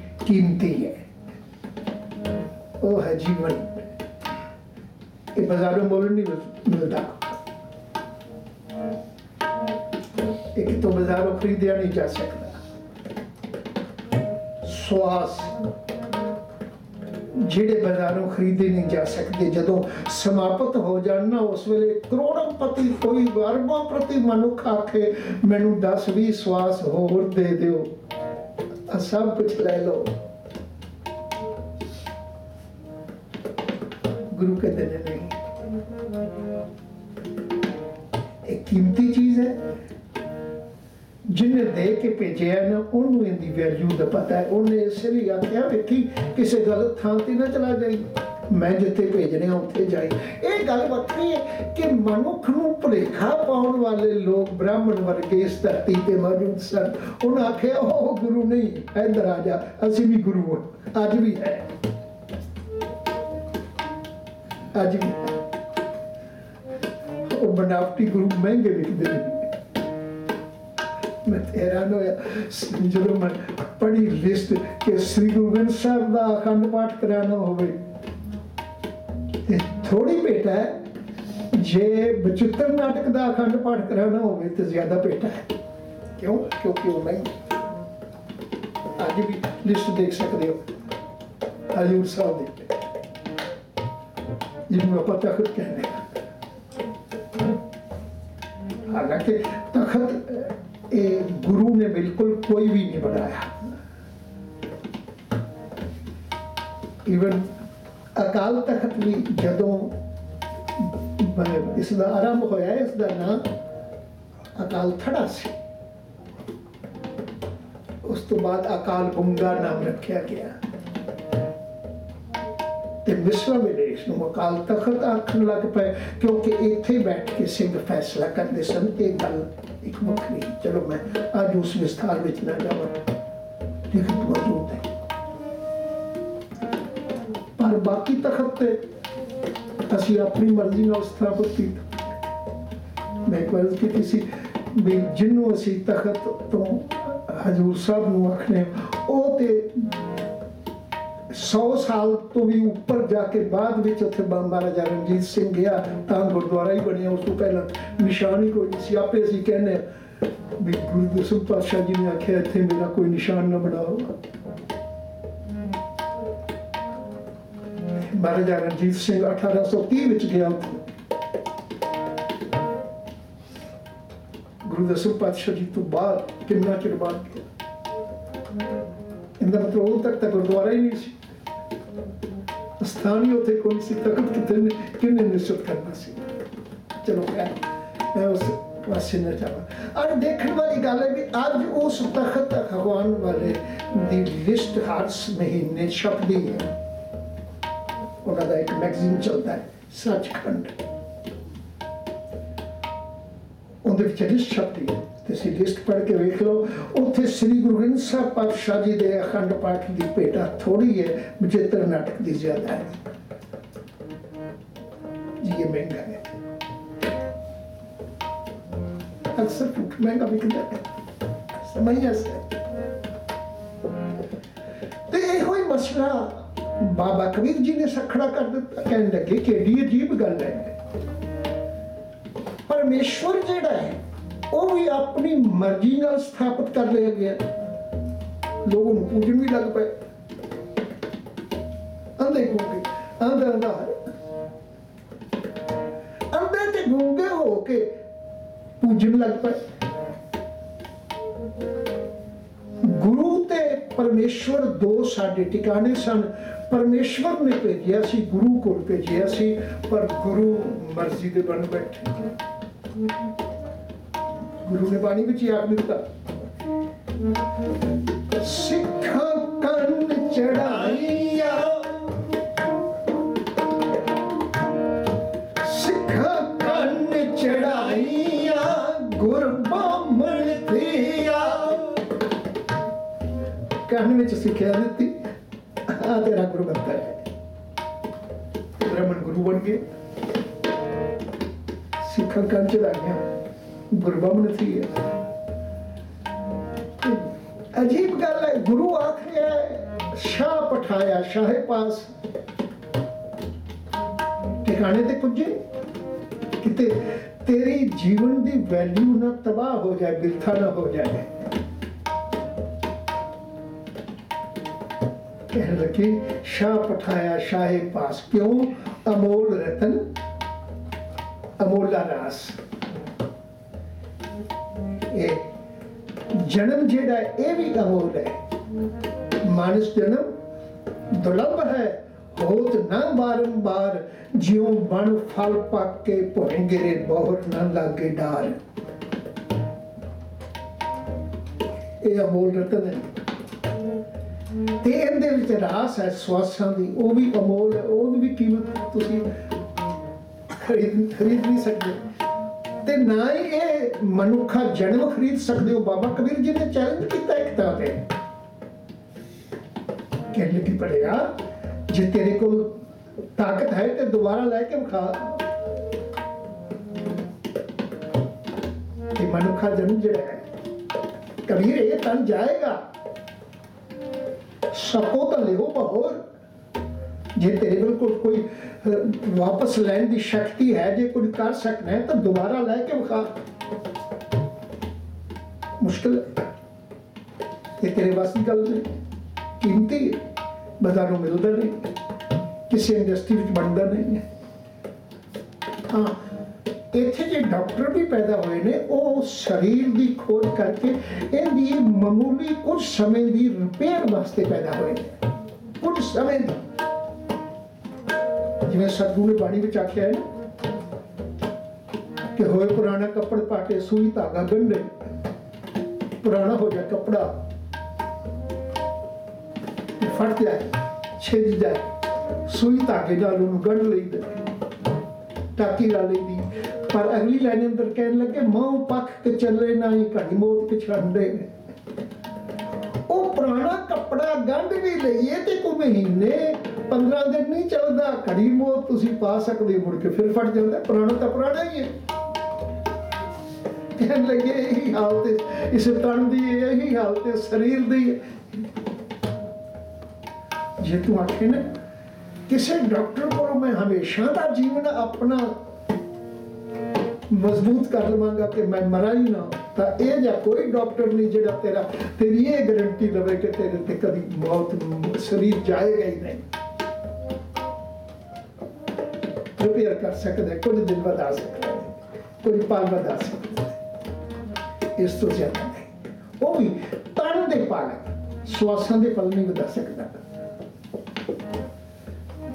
ਮਿਲਦਾ ਇਹ ਕਿਤੋਂ ਬਾਜ਼ਾਰੋਂ ਖਰੀਦਿਆ ਨਹੀਂ ਜਾ ਸਕਦਾ। ਸਵਾਸ। ਜਿਹੜੇ ਬਾਜ਼ਾਰੋਂ ਖਰੀਦੇ ਨਹੀਂ ਜਾ ਸਕਦੇ, ਜਦੋਂ ਸਮਾਪਤ ਹੋ ਜਾਣ ਨਾ, ਉਸ ਵੇਲੇ ਕਰੋੜਪਤੀ ਕੋਈ, ਅਰਬਾਂ ਪ੍ਰਤੀ ਮਨੁੱਖ ਆਖੇ, ਮੈਨੂੰ 10 20 ਸਵਾਸ ਹੋਰ ਦੇ ਦਿਓ। ਆ ਸਭ ਕੁਝ ਲੈ ਲਓ। ਗੁਰੂ ਕਹਿੰਦੇ ਨੇ ਭੇਜਿਆ ਨਾ ਉਹਨੂੰ ਇਹਦੀ ਵੈਲਿਊ ਦਾ ਪਤਾ ਹੈ। ਉਹਨੇ ਇਸ ਲਈ ਆਖਿਆ ਵੇਖੀ ਕਿਸੇ ਗਲਤ ਥਾਂ ਤੇ ਨਾ ਚਲਾ ਜਾਈ। ਮੈਂ ਜਿੱਥੇ ਭੇਜਣੇ ਉੱਥੇ ਜਾਈ। ਇਹ ਗੱਲ ਵੱਖਰੀ ਹੈ ਕਿ ਮਨੁੱਖ ਨੂੰ ਭੁਲੇਖਾ ਪਾਉਣ ਵਾਲੇ ਲੋਕ ਬ੍ਰਾਹਮਣ ਵਰਗੇ ਇਸ ਧਰਤੀ ਤੇ ਮੌਜੂਦ ਸਨ। ਉਹਨਾਂ ਆਖਿਆ ਉਹ ਗੁਰੂ ਨਹੀਂ ਇੱਧਰ ਆ ਜਾ ਅਸੀਂ ਵੀ ਗੁਰੂ ਹਾਂ। ਅੱਜ ਵੀ ਹੈ। ਅੱਜ ਵੀ ਉਹ ਬਨਾਵਟੀ ਗੁਰੂ ਮਹਿੰਗੇ ਵਿਕਦੇ ਨੇ। ਮੈਂ ਹੈਰਾਨ ਹੋਇਆ ਜਦੋਂ ਮੈਂ ਪੜ੍ਹੀ ਲਿਸਟ ਕਿ ਸ੍ਰੀ ਗੁਰੂ ਗ੍ਰੰਥ ਸਾਹਿਬ ਦਾ ਅਖੰਡ ਪਾਠ ਕਰਾਉਣਾ ਹੋਵੇ, ਤੇ ਥੋੜੀ ਭੇਟਾ ਹੈ, ਜੇ ਬਚਿੱਤਰ ਨਾਟਕ ਦਾ ਅਖੰਡ ਪਾਠ ਕਰਾਉਣਾ ਹੋਵੇ ਤੇ ਜ਼ਿਆਦਾ ਭੇਟਾ ਹੈ। ਕਿਉਂ? ਕਿਉਂਕਿ ਉਹ ਨਹੀਂ। ਅੱਜ ਵੀ ਲਿਸਟ ਦੇਖ ਸਕਦੇ ਹੋ, ਹਜੂਰ ਸਾਹਿਬ ਦੇ। ਜਿਹਨੂੰ ਆਪਾਂ ਤਖਤ ਕਹਿੰਦੇ ਹਾਂ। ਹਾਲਾਂਕਿ ਤਖਤ ਇਹ ਗੁਰੂ ਨੇ ਬਿਲਕੁਲ ਕੋਈ ਵੀ ਨਹੀਂ ਬਣਾਇਆ ਇਵਨ ਅਕਾਲ ਤਖਤ ਵੀ ਜਦੋਂ ਬ- ਇਸ ਦਾ ਆਰੰਭ ਹੋਇਆ ਇਸ ਦਾ ਨਾਮ ਅਕਾਲ ਥੜਾ ਸੀ ਉਸ ਤੋਂ ਬਾਅਦ ਅਕਾਲ ਗੰਗਾ ਨਾਮ ਰੱਖਿਆ ਗਿਆ ਤੇ ਮਿਸਰਾ ਮਿਲੇ ਨੂੰ ਅਕਾਲ ਤਖਤ ਆਖਣ ਲੱਗ ਪਏ, ਕਿਉਂਕਿ ਇੱਥੇ ਬੈਠ ਕੇ ਸਿੰਘ ਫੈਸਲਾ ਕਰਦੇ ਸਨ, ਇਹ ਗੱਲ ਇੱਕ ਵੱਖਰੀ ਚਲੋ ਮੈਂ ਅੱਜ ਉਸ ਵਿਸਥਾਰ ਵਿੱਚ ਨਾ ਜਾਵਾਂ। ਲਿਖਤ ਮੌਜੂਦ ਹੈ। ਪਰ ਬਾਕੀ ਤਖਤ ਤੇ ਅਸੀਂ ਆਪਣੀ ਮਰਜ਼ੀ ਨਾਲ ਸਥਾਪਿਤ ਕੀਤਾ ਮੈਂ ਕੋਲ ਕੀਤੀ ਸੀ ਵੀ ਜਿਹਨੂੰ ਅਸੀਂ ਤਖਤ ਤੋਂ ਹਜੂਰ ਸਾਹਿਬ ਨੂੰ ਆਖਨੇ ਉਹ ਤੇ 100 ਸਾਲ ਤੋਂ ਵੀ ਉੱਪਰ ਜਾ ਕੇ ਬਾਅਦ ਵਿੱਚ ਉੱਥੇ ਮਹਾਰਾਜਾ ਰਣਜੀਤ ਸਿੰਘ ਗਿਆ, ਤਾਂ ਗੁਰਦੁਆਰਾ ਹੀ ਬਣਿਆ। ਉਸ ਤੋਂ ਪਹਿਲਾਂ ਨਿਸ਼ਾਨ ਹੀ ਕੋਈ ਸੀ। ਆਪੇ ਅਸੀਂ ਕਹਿੰਦੇ ਹਾਂ ਵੀ ਗੁਰੂ ਦਸਮ ਪਾਤਸ਼ਾਹ ਜੀ ਨੇ ਆਖਿਆ, ਇੱਥੇ ਮੇਰਾ ਕੋਈ ਨਿਸ਼ਾਨ ਨਾ ਬਣਾਓ। ਮਹਾਰਾਜਾ ਰਣਜੀਤ ਸਿੰਘ 1830 ਵਿੱਚ ਗਿਆ ਉੱਥੇ। ਗੁਰੂ ਦਸਮ ਪਾਤਸ਼ਾਹ ਜੀ ਤੋਂ ਬਾਅਦ ਕਿੰਨਾ ਚਿਰ ਬਾਅਦ ਗਿਆ? ਇਹਦਾ ਮਤਲਬ ਉਦੋਂ ਤੱਕ ਤਾਂ ਗੁਰਦੁਆਰਾ ਹੀ ਨਹੀਂ ਸੀ। ਸਥਾਨ ਹੀ ਉੱਥੇ ਕੋਈ ਸੀ ਤਖਤ ਕਿਤੇ ਨੇ ਕਿਹਨੇ ਨਿਸ਼ਚਿਤ ਕਰਨਾ ਸੀ ਚਲੋ ਖੈਰ ਮੈਂ ਨਾ ਜਾਵਾਂ ਅੱਜ ਦੇਖਣ ਵਾਲੀ ਗੱਲ ਹੈ ਵੀ ਅੱਜ ਉਸ ਤਖਤ ਅਖਵਾਨ ਵਾਲੇ ਦੀ ਲਿਸਟ ਹਰ ਮਹੀਨੇ ਛਪਦੀ ਹੈ ਉਹਨਾਂ ਦਾ ਇੱਕ ਮੈਗਜ਼ੀਨ ਚੱਲਦਾ ਹੈ ਸੱਚਖੰਡ ਉਹਦੇ ਵਿੱਚ ਲਿਸਟ ਛਪਦੀ ਹੈ ਤੁਸੀਂ ਲਿਸਟ ਪੜ੍ਹ ਕੇ ਵੇਖ ਲਓ। ਉੱਥੇ ਸ੍ਰੀ ਗੁਰੂ ਗ੍ਰੰਥ ਸਾਹਿਬ ਪਾਤਸ਼ਾਹ ਜੀ ਦੇ ਅਖੰਡ ਪਾਠ ਦੀ ਭੇਟਾ ਥੋੜੀ ਹੈ ਬਚਿੱਤਰ ਨਾਟਕ ਦੀ ਜ਼ਿਆਦਾ ਹੈ। ਜੀ, ਇਹ ਮਹਿੰਗਾ ਹੈ। ਅਕਸਰ ਝੂਠ ਮਹਿੰਗਾ ਵਿਕਦਾ ਹੈ? ਸਮਝਿਆ ਸੇ ਤੇ ਇਹੋ ਹੀ ਮਸਲਾ ਬਾਬਾ ਕਬੀਰ ਜੀ ਨੇ ਸਖੜਾ ਕਰ ਦਿੱਤਾ। ਕਹਿਣ ਲੱਗੇ ਕਿ ਏਡੀ ਅਜੀਬ ਗੱਲ ਹੈ। ਪਰਮੇਸ਼ਵਰ ਜਿਹੜਾ ਹੈ ਉਹ ਵੀ ਆਪਣੀ ਮਰਜ਼ੀ ਨਾਲ ਸਥਾਪਿਤ ਕਰ ਲਿਆ ਗਿਆ ਲੋਕ ਨੂੰ ਪੂਜਣ ਵੀ ਲੱਗ ਪਏ। ਅੰਦੇ ਗੂੰਗੇ ਅੰਦਾ ਅੰਦਾ ਅੰਦੇ ਤੇ ਗੂੰਗੇ ਹੋ ਕੇ ਪੂਜਣ ਲੱਗ ਪਏ। ਗੁਰੂ ਤੇ ਪਰਮੇਸ਼ਵਰ ਦੋ ਸਾਡੇ ਟਿਕਾਣੇ ਸਨ। ਪਰਮੇਸ਼ਵਰ ਨੇ ਭੇਜਿਆ ਸੀ, ਗੁਰੂ ਕੋਲ ਭੇਜਿਆ ਸੀ, ਪਰ ਗੁਰੂ ਮਰਜ਼ੀ ਦੇ ਬਣ ਬੈਠੇ। ਗੁਰੂ ਨੇ ਬਾਣੀ ਵਿੱਚ ਹੀ ਆਖ ਦਿੱਤਾ। ਸਿੱਖਾਂ ਕੰਨ ਚੜਾਈਆ ਸਿੱਖਾਂ ਕੰਨ ਚੜਾਈਆ ਗੁਰ ਬਾਮਣ ਥੀਆ ਕੰਨ ਵਿੱਚ ਸਿੱਖਿਆ ਦਿੱਤੀ। ਆ ਤੇਰਾ ਗੁਰੂ ਬੰਦਾ ਹੈ। ਬ੍ਰਹਮਣ ਗੁਰੂ ਬਣ ਗਏ। ਸਿੱਖਾਂ ਕੰਨ ਚੜਾਈਆਂ ਗੁਰਬਾਮਣ ਥੀ ਅਜੀਬ ਗੱਲ ਹੈ, ਗੁਰੂ ਆਖ ਰਿਹਾ ਹੈ, ਸ਼ਾਹ ਪਠਾਇਆ, ਸ਼ਾਹੇ ਪਾਸ। ਟਿਕਾਣੇ ਤੇ ਪੁੱਜੇ। ਕਿਤੇ ਤੇਰੀ ਜੀਵਨ ਦੀ ਵੈਲਿਊ ਨਾ ਤਬਾਹ ਹੋ ਜਾਏ, ਬਿਰਥਾ ਨਾ ਹੋ ਜਾਏ। ਕਹਿ ਲੱਗੇ, ਸ਼ਾਹ ਪਠਾਇਆ, ਸ਼ਾਹੇ ਪਾਸ, ਕਿਉਂ? ਅਮੋਲ ਰਤਨ, ਅਮੋਲਾ ਰਾਸ। ਇਹ ਜਨਮ ਜਿਹੜਾ ਇਹ ਵੀ ਅਮੋਲ ਹੈ। ਮਾਨਸ ਜਨਮ ਦੁਰਲਭ ਹੈ, ਹੋਤ ਨਾ ਬਾਰੰਬਾਰ, ਜਿਉ ਬਣ ਫਲ ਪੱਕ ਕੇ ਭੋਇੰਗਰੇ ਬਹੁਤ ਨਾ ਲਾਗੇ ਡਾਰ। ਇਹ ਅਮੋਲ ਰਤਨ ਹੈ। ਤੇ ਇਹਦੇ ਵਿੱਚ ਰਾਸ ਹੈ ਸਵਾਸਾਂ ਦੀ, ਉਹ ਵੀ ਅਮੋਲ ਹੈ, ਉਹਦੀ ਵੀ ਕੀਮਤ ਤੁਸੀਂ ਖਰੀਦ ਖਰੀਦ ਨਹੀਂ ਸਕਦੇ। ਤੇ ਨਾ ਹੀ ਇਹ ਮਨੁੱਖਾ ਜਨਮ ਖਰੀਦ ਸਕਦੇ ਹੋ। ਬਾਬਾ ਕਬੀਰ ਜੀ ਨੇ ਚੈਲੰਜ ਕੀਤਾ ਇੱਕ ਤਾਂ ਤੇ। ਕਹਿੰਦੇ ਕਿ ਪੜਿਆ ਜੇ ਤੇਰੇ ਕੋਲ ਤਾਕਤ ਹੈ ਤੇ ਦੁਬਾਰਾ ਲੈ ਕੇ ਵਿਖਾ। ਕਿ ਮਨੁੱਖਾ ਜਨਮ ਜਿਹੜਾ ਹੈ, ਕਬੀਰ ਇਹ ਤਨ ਜਾਏਗਾ। ਸਕੋ ਤਾਂ ਲਿਓ ਬਹੋਰ ਜੇ ਤੇਰੇ ਕੋਲ ਕੋਈ- ਵਾਪਸ ਲੈਣ ਦੀ ਸ਼ਕਤੀ ਹੈ, ਜੇ ਕੁਝ ਕਰ ਸਕਣਾ ਹੈ, ਤਾਂ ਦੁਬਾਰਾ ਲੈ ਕੇ ਵਿਖਾ। ਮੁਸ਼ਕਿਲ ਹੈ। ਇਹ ਤੇਰੇ ਵਾਸ ਦੀ ਗੱਲ ਨਹੀਂ। ਕੀਮਤੀ ਹੈ। ਮਿਲਦਾ ਨਹੀਂ। ਕਿਸੇ ਇੰਡਸਟਰੀ ਵਿੱਚ ਬਣਦਾ ਨਹੀਂ ਹਾਂ। ਇੱਥੇ ਜੇ ਡਾਕਟਰ ਵੀ ਪੈਦਾ ਹੋਏ ਨੇ, ਉਹ ਸਰੀਰ ਦੀ ਖੋਜ ਕਰਕੇ ਇਹਦੀ ਮਾਮੂਲੀ ਕੁਝ ਸਮੇਂ ਦੀ ਰਿਪੇਅਰ ਵਾਸਤੇ ਪੈਦਾ ਹੋਏ ਨੇ। ਕੁਝ ਸਮੇਂ ਦੀ। ਜਿਵੇਂ ਸਤਿਗੁਰੂ ਨੇ ਬਾਣੀ ਵਿੱਚ ਆਖਿਆ ਹੈ ਕਿ ਹੋਏ ਪੁਰਾਣਾ ਕੱਪੜ ਪਾ ਸੂਈ ਧਾਗਾ ਗੰਢੇ ਪੁਰਾਣਾ ਹੋ ਜਾ ਕੱਪੜਾ। ਫਟ ਜਾਏ ਛਿੱਜ ਜਾਏ। ਸੂਈ ਧਾਗੇ ਨਾਲ ਉਹਨੂੰ ਗੰਢ ਲਈਦਾ ਟਾਕੀ ਲਾ ਲਈਦੀ ਪਰ ਅਗਲੀ ਲਾਈਨ ਅੰਦਰ ਕਹਿਣ ਲੱਗੇ, ਮਾਂ, ਪੱਖ ਕੇ ਚੱਲੇ ਨਾ ਹੀ ਘੜੀ ਮੋਤ ਪਿਛੜਦੇ ਨੇ। ਉਹ ਪੁਰਾਣਾ ਕੱਪੜਾ ਗੰਢ ਵੀ ਲਈਏ ਤੇ ਕੋ ਮਹੀਨੇ 15 ਦਿਨ ਨਹੀਂ ਚੱਲਦਾ, ਘੜੀ ਮੋਤ ਤੁਸੀਂ ਪਾ ਸਕਦੇ ਮੁੜ ਕੇ, ਫਿਰ ਫਟ ਜਾਂਦਾ, ਪੁਰਾਣਾ ਤਾਂ ਪੁਰਾਣਾ ਹੀ ਹੈ। ਕਹਿਣ ਲੱਗੇ, ਇਹੀ ਹਾਲਤ ਇਸ ਤਨ ਦੀ ਇਹੀ ਹਾਲਤ ਸਰੀਰ ਦੀ ਜੇ ਤੂੰ ਆਖੇ ਨਾ, ਕਿਸੇ ਡਾਕਟਰ ਕੋਲੋਂ ਮੈਂ ਹਮੇਸ਼ਾ ਦਾ ਜੀਵਨ ਆਪਣਾ ਮਜ਼ਬੂਤ ਕਰ ਲਵਾਂਗਾ ਕਿ ਮੈਂ ਮਰਾਂ ਹੀ ਨਾ ਤਾਂ ਇਹ ਜਾਂ ਕੋਈ ਡਾਕਟਰ ਨਹੀਂ ਜਿਹੜਾ ਤੇਰਾ, ਤੇਰੀ ਇਹ ਗਾਰੰਟੀ ਲਵੇ ਕਿ ਤੇਰੇ ਤੇ ਕਦੀ ਮੌਤ ਸਰੀਰ ਜਾਏਗਾ ਹੀ ਨਹੀਂ। ਰਿਪੇਅਰ ਕਰ ਸਕਦਾ ਹੈ, ਕੁਝ ਦਿਨ ਵਧਾ ਸਕਦਾ ਕੁਝ ਪਲ ਵਧਾ ਸਕਦਾ। ਇਸ ਤੋਂ ਜ਼ਿਆਦਾ ਨਹੀਂ। ਉਹ ਵੀ ਤਨ ਦੇ ਪਾਲਕ ਸਵਾਸਾਂ ਦੇ ਪਲ ਨਹੀਂ ਵਧਾ ਸਕਦਾ।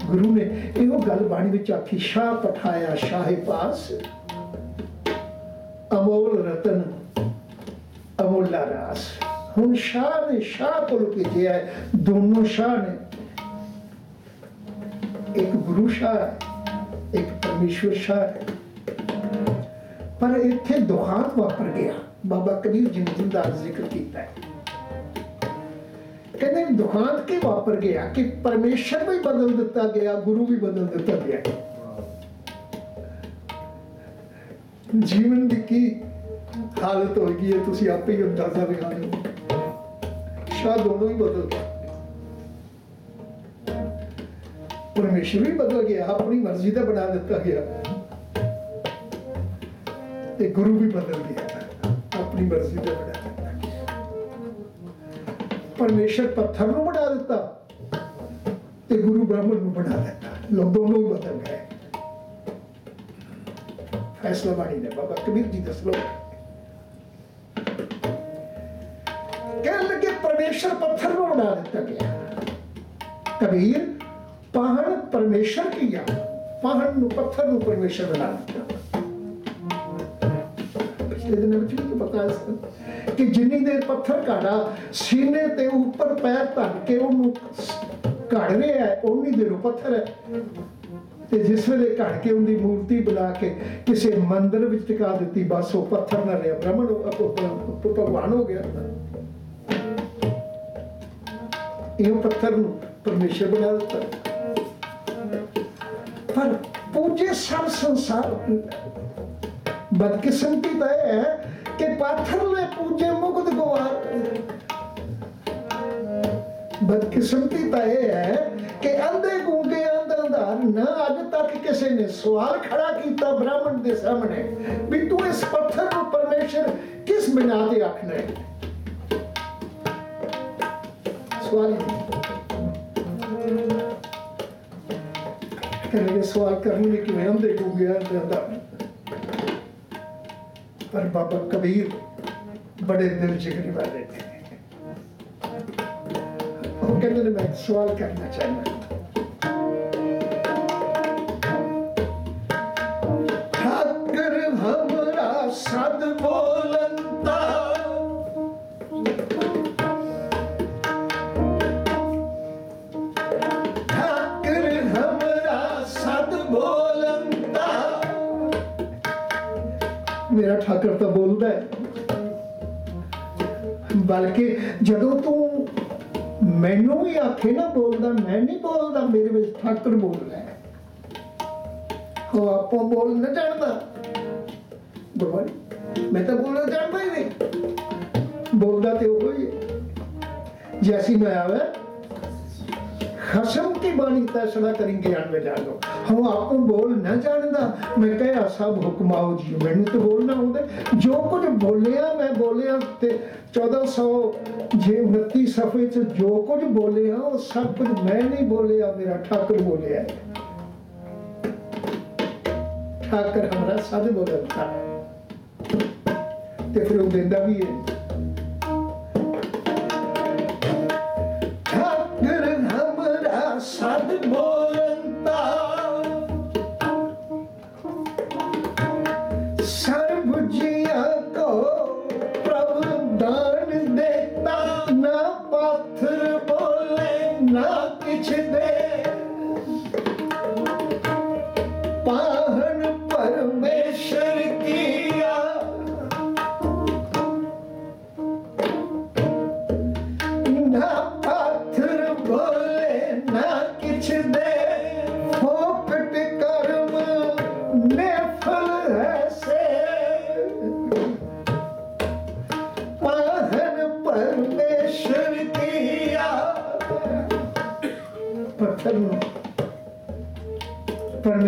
ਗੁਰੂ ਨੇ ਇਹੋ ਗੱਲ ਬਾਣੀ ਵਿੱਚ ਆਖੀ ਸ਼ਾਹ ਪਠਾਇਆ ਸ਼ਾਹੇ ਪਾਸ ਅਮੋਲ ਰਤਨ ਅਮੋਲਾ ਰਾਸ। ਹੁਣ ਸ਼ਾਹ ਨੇ ਸ਼ਾਹ ਕੋਲ ਭੇਜਿਆ ਹੈ, ਦੋਨੋਂ ਸ਼ਾਹ ਨੇ। ਇੱਕ ਗੁਰੂ ਸ਼ਾਹ ਹੈ, ਇੱਕ ਪਰਮੇਸ਼ਵਰ ਸ਼ਾਹ ਹੈ। ਪਰ ਇੱਥੇ ਦੁਖਾਂਤ ਵਾਪਰ ਗਿਆ। ਬਾਬਾ ਕਬੀਰ ਜੀ ਦਾ ਜ਼ਿਕਰ ਕੀਤਾ ਹੈ। ਕਹਿੰਦੇ ਦੁਖਾਂਤ ਕੀ ਵਾਪਰ ਗਿਆ? ਕਿ ਪਰਮੇਸ਼ਰ ਵੀ ਬਦਲ ਦਿੱਤਾ ਗਿਆ, ਗੁਰੂ ਵੀ ਬਦਲ ਦਿੱਤਾ ਗਿਆ। ਜੀਵਨ ਦੀ ਕੀ ਹਾਲਤ ਹੋ ਗਈ ਹੈ? ਤੁਸੀਂ ਆਪੇ ਹੀ ਅੰਦਾਜ਼ਾ ਲਗਾ ਲਓ। ਸ਼ਾਇਦ ਦੋਨੋਂ ਹੀ ਬਦਲ ਗਏ। ਪਰਮੇਸ਼ਰ ਵੀ ਬਦਲ ਗਿਆ, ਆਪਣੀ ਮਰਜ਼ੀ ਦਾ ਬਣਾ ਦਿੱਤਾ ਗਿਆ। ਤੇ ਗੁਰੂ ਵੀ ਬਦਲ ਗਿਆ, ਆਪਣੀ ਮਰਜ਼ੀ ਦਾ ਬਣਾ ਦਿੱਤਾ ਪਰਮੇਸ਼ਰ ਪੱਥਰ ਨੂੰ ਬਣਾ ਦਿੱਤਾ ਤੇ ਗੁਰੂ ਬ੍ਰਾਹਮਣ ਨੂੰ ਬਣਾ ਦਿੱਤਾ। ਲੋਕ ਦੋਨੋਂ ਹੀ ਬਦਲ ਗਏ ਫੈਸਲਾ ਬਾਣੀ ਨੇ, ਬਾਬਾ ਕਬੀਰ ਜੀ ਦਾ ਸ਼ਲੋਕ। ਕਹਿਣ ਲੱਗੇ, ਪਰਮੇਸ਼ਰ ਪੱਥਰ ਨੂੰ ਬਣਾ ਦਿੱਤਾ ਗਿਆ। ਕਬੀਰ ਪਾਹਣ ਪਰਮੇਸ਼ਰ ਕੀ ਆ? ਪਾਹਣ ਨੂੰ, ਪੱਥਰ ਨੂੰ ਪਰਮੇਸ਼ਰ ਬਣਾ ਦਿੱਤਾ। ਪਿਛਲੇ ਦਿਨ ਵਿੱਚ ਵੀ ਪਤਾ ਹੈ ਕਿ ਜਿੰਨੀ ਦੇਰ ਪੱਥਰ ਘਾੜਾ ਸੀਨੇ ਤੇ ਉੱਪਰ ਪੈਰ ਧਰ ਕੇ ਉਹਨੂੰ ਘੜ ਰਿਹਾ ਹੈ ਉਨੀ ਦੇਰ ਉਹ ਪੱਥਰ ਹੈ। ਤੇ ਜਿਸ ਵੇਲੇ ਘੜ ਕੇ ਉਹਦੀ ਮੂਰਤੀ ਬਣਾ ਕੇ ਕਿਸੇ ਮੰਦਿਰ ਵਿੱਚ ਟਿਕਾ ਦਿੱਤੀ, ਬਸ ਉਹ ਪੱਥਰ ਨਾ ਰਿਹਾ। ਬ੍ਰਹਮਣ, ਉਹ- ਉਹ- ਉਹ ਭਗਵਾਨ ਹੋ ਗਿਆ। ਇਹ ਪੱਥਰ ਨੂੰ ਪਰਮੇਸ਼ਰ ਬਣਾ ਦਿੱਤਾ। ਪਰ ਪੂਜੇ ਸਭ ਸੰਸਾਰ ਬਦਕਿਸਮਤੀ ਤਾਂ ਇਹ ਹੈ ਕਿ ਪੱਥਰ ਨੇ ਪੂਜੇ ਮੁਕਤ ਗਵਾਰ ਬਦਕਿਸਮਤੀ ਤਾਂ ਇਹ ਹੈ ਕਿ ਅੰਧੇ ਗੂੰਗੇ ਅੰਧਾਰ ਨਾ ਅੱਜ ਤੱਕ ਕਿਸੇ ਨੇ ਸਵਾਲ ਖੜਾ ਕੀਤਾ ਬ੍ਰਾਹਮਣ ਦੇ ਸਾਹਮਣੇ ਵੀ ਤੂੰ ਇਸ ਪੱਥਰ ਨੂੰ ਪਰਮੇਸ਼ਰ ਕਿਸ ਬਿਨਾ ਤੇ ਆਖਣਾ ਹੈ ਸਵਾਲ ਕਹਿੰਦੇ ਸਵਾਲ ਕਰਨ ਲਈ ਕਿਵੇਂ ਅੰਧੇ ਗੂੰਗੇ ਅੰਧਾਰ ਪਰ ਬਾਬਾ ਕਬੀਰ ਬੜੇ ਦਿਲ ਜਿਗਰੀ ਵਾਲੇ ਥੇ ਉਹ ਕਹਿੰਦੇ ਨੇ ਮੇਰਾ ਠਾਕਰ ਤਾਂ ਬੋਲਦਾ ਹੈ। ਬਲਕਿ ਜਦੋਂ ਤੂੰ ਮੈਨੂੰ ਵੀ ਆਖੇ ਨਾ ਬੋਲਦਾ, ਮੈਂ ਨਹੀਂ ਬੋਲਦਾ, ਮੇਰੇ ਵਿੱਚ ਠਾਕਰ ਬੋਲਦਾ ਹੈ। ਉਹ ਆਪੋ ਬੋਲ ਨਾ ਜਾਣਦਾ। ਬੋਲ ਮੈਂ ਤਾਂ ਬੋਲਣਾ ਜਾਣਦਾ ਹੀ ਨਹੀਂ। ਬੋਲਦਾ ਤੇ ਉਹ ਹੀ ਜੈਸੀ ਮੈਂ ਆਵੇ ਖਸਮ ਕੀ ਬਾਣੀ ਤੈਸੜਾ ਕਰਿੰਗੇ ਆਣ ਵਿੱਚ ਜਾਣੋ ਹਮ ਆਪੋ ਬੋਲ ਨਾ ਜਾਣਦਾ, ਮੈਂ ਕਹਿਆ, ਸਭ ਹੁਕਮਾਓ ਜੀ ਮੈਨੂੰ ਤਾਂ ਬੋਲਣਾ ਆਉਂਦਾ ਜੋ ਕੁਝ ਬੋਲਿਆ, ਮੈਂ ਬੋਲਿਆ ਤੇ 1400 ਜੇ 29 ਸਫੇ ਚ ਜੋ ਕੁਝ ਬੋਲਿਆ, ਉਹ ਸਭ ਕੁਝ ਮੈਂ ਨਹੀਂ ਬੋਲਿਆ, ਮੇਰਾ ਠਾਕੁਰ ਬੋਲਿਆ ਹੈ। ਠਾਕਰ ਹਮਾਰਾ ਸਦ ਬੋਲਦਾ ਤੇ ਫਿਰ ਉਹ ਦਿੰਦਾ ਵੀ ਹੈ।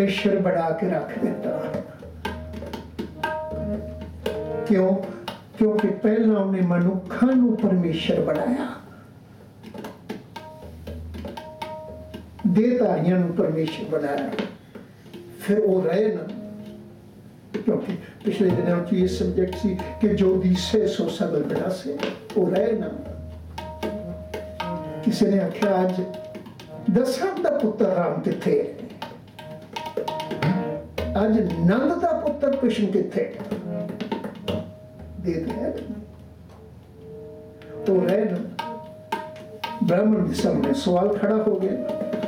ਪਰਮੇਸ਼ਰ ਬਣਾ ਕੇ ਰੱਖ ਦਿੱਤਾ। ਕਿਉਂ? ਕਿਉਂਕਿ ਪਹਿਲਾਂ ਉਹਨੇ ਮਨੁੱਖਾਂ ਨੂੰ ਪਰਮੇਸ਼ਰ ਬਣਾਇਆ। ਦੇਤਾਰੀਆਂ ਨੂੰ ਪਰਮੇਸ਼ਰ ਬਣਾਇਆ। ਫਿਰ ਉਹ ਰਹੇ ਨਾ। ਕਿਉਂਕਿ ਪਿਛਲੇ ਦਿਨਾਂ ਵਿੱਚ ਇਹ ਸਬਜੈਕਟ ਸੀ ਕਿ ਜੋ ਦਿਸੇ ਸੋ ਸਬਰ ਬੜਾਸੇ ਉਹ ਰਹੇ ਨਾ। ਕਿਸੇ ਨੇ ਆਖਿਆ, ਅੱਜ ਦਸਾਂ ਦਾ ਪੁੱਤਰ ਰਾਮ ਕਿੱਥੇ ਹੈ। ਅੱਜ ਨੰਦ ਦਾ ਪੁੱਤਰ ਕ੍ਰਿਸ਼ਨ ਕਿੱਥੇ? ਹੈ? ਦੇ ਦੇ। ਉਹ ਰਹਿ ਬ੍ਰਾਹਮਣ ਦੇ ਸਾਹਮਣੇ ਸਵਾਲ ਖੜਾ ਹੋ ਗਿਆ।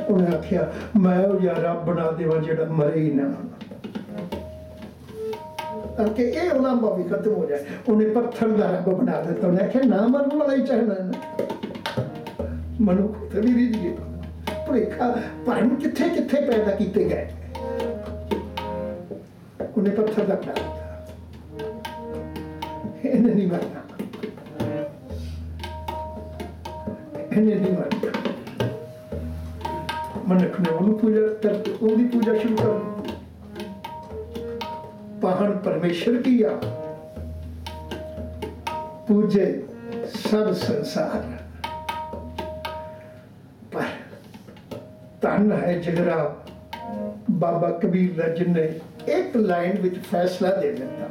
ਉਹਨੇ ਆਖਿਆ, ਮੈਂ ਉਹ ਯਾਰ ਰੱਬ ਬਣਾ ਦੇਵਾਂ ਜਿਹੜਾ ਮਰੇ ਹੀ ਨਾ ਤਾਂ ਕਿ ਇਹ ਉਲਾਂਭਾ ਵੀ ਖਤਮ ਹੋ ਜਾਏ। ਉਹਨੇ ਪੱਥਰ ਦਾ ਰੱਬ ਬਣਾ ਦਿੱਤਾ। ਉਹਨੇ ਆਖਿਆ, ਨਾ ਮਰਨ ਵਾਲਾ ਹੀ ਚਾਹਣਾ ਨਾ। ਮਨੁੱਖ ਤੇ ਵੀ ਰੀਝ ਗਿਆ। ਭੁਲੇਖਾ ਭਰਮ ਕਿੱਥੇ ਕਿੱਥੇ ਪੈਦਾ ਕੀਤੇ ਗਏ? ਦੇ ਪੱਥਰ ਦਾ ਪ੍ਰਾਪਤ ਇਹਨੇ ਨਹੀਂ ਮਰਨਾ। ਇਹਨੇ ਨਹੀਂ ਮਰਨਾ। ਮਨੁੱਖ ਨੇ ਉਹਨੂੰ ਪੂਜਾ ਕਰ ਉਹਦੀ ਪੂਜਾ ਸ਼ੁਰੂ ਕਰ ਪਾਹਣ ਪਰਮੇਸ਼ਰ ਕੀ ਆ? ਪੂਜੇ ਸਭ ਸੰਸਾਰ। ਤਨ ਹੈ ਜਗਰਾ ਬਾਬਾ ਕਬੀਰ ਦਾ ਜਿੰਨੇ ਇੱਕ ਲਾਈਨ ਵਿੱਚ ਫੈਸਲਾ ਦੇ ਦਿੱਤਾ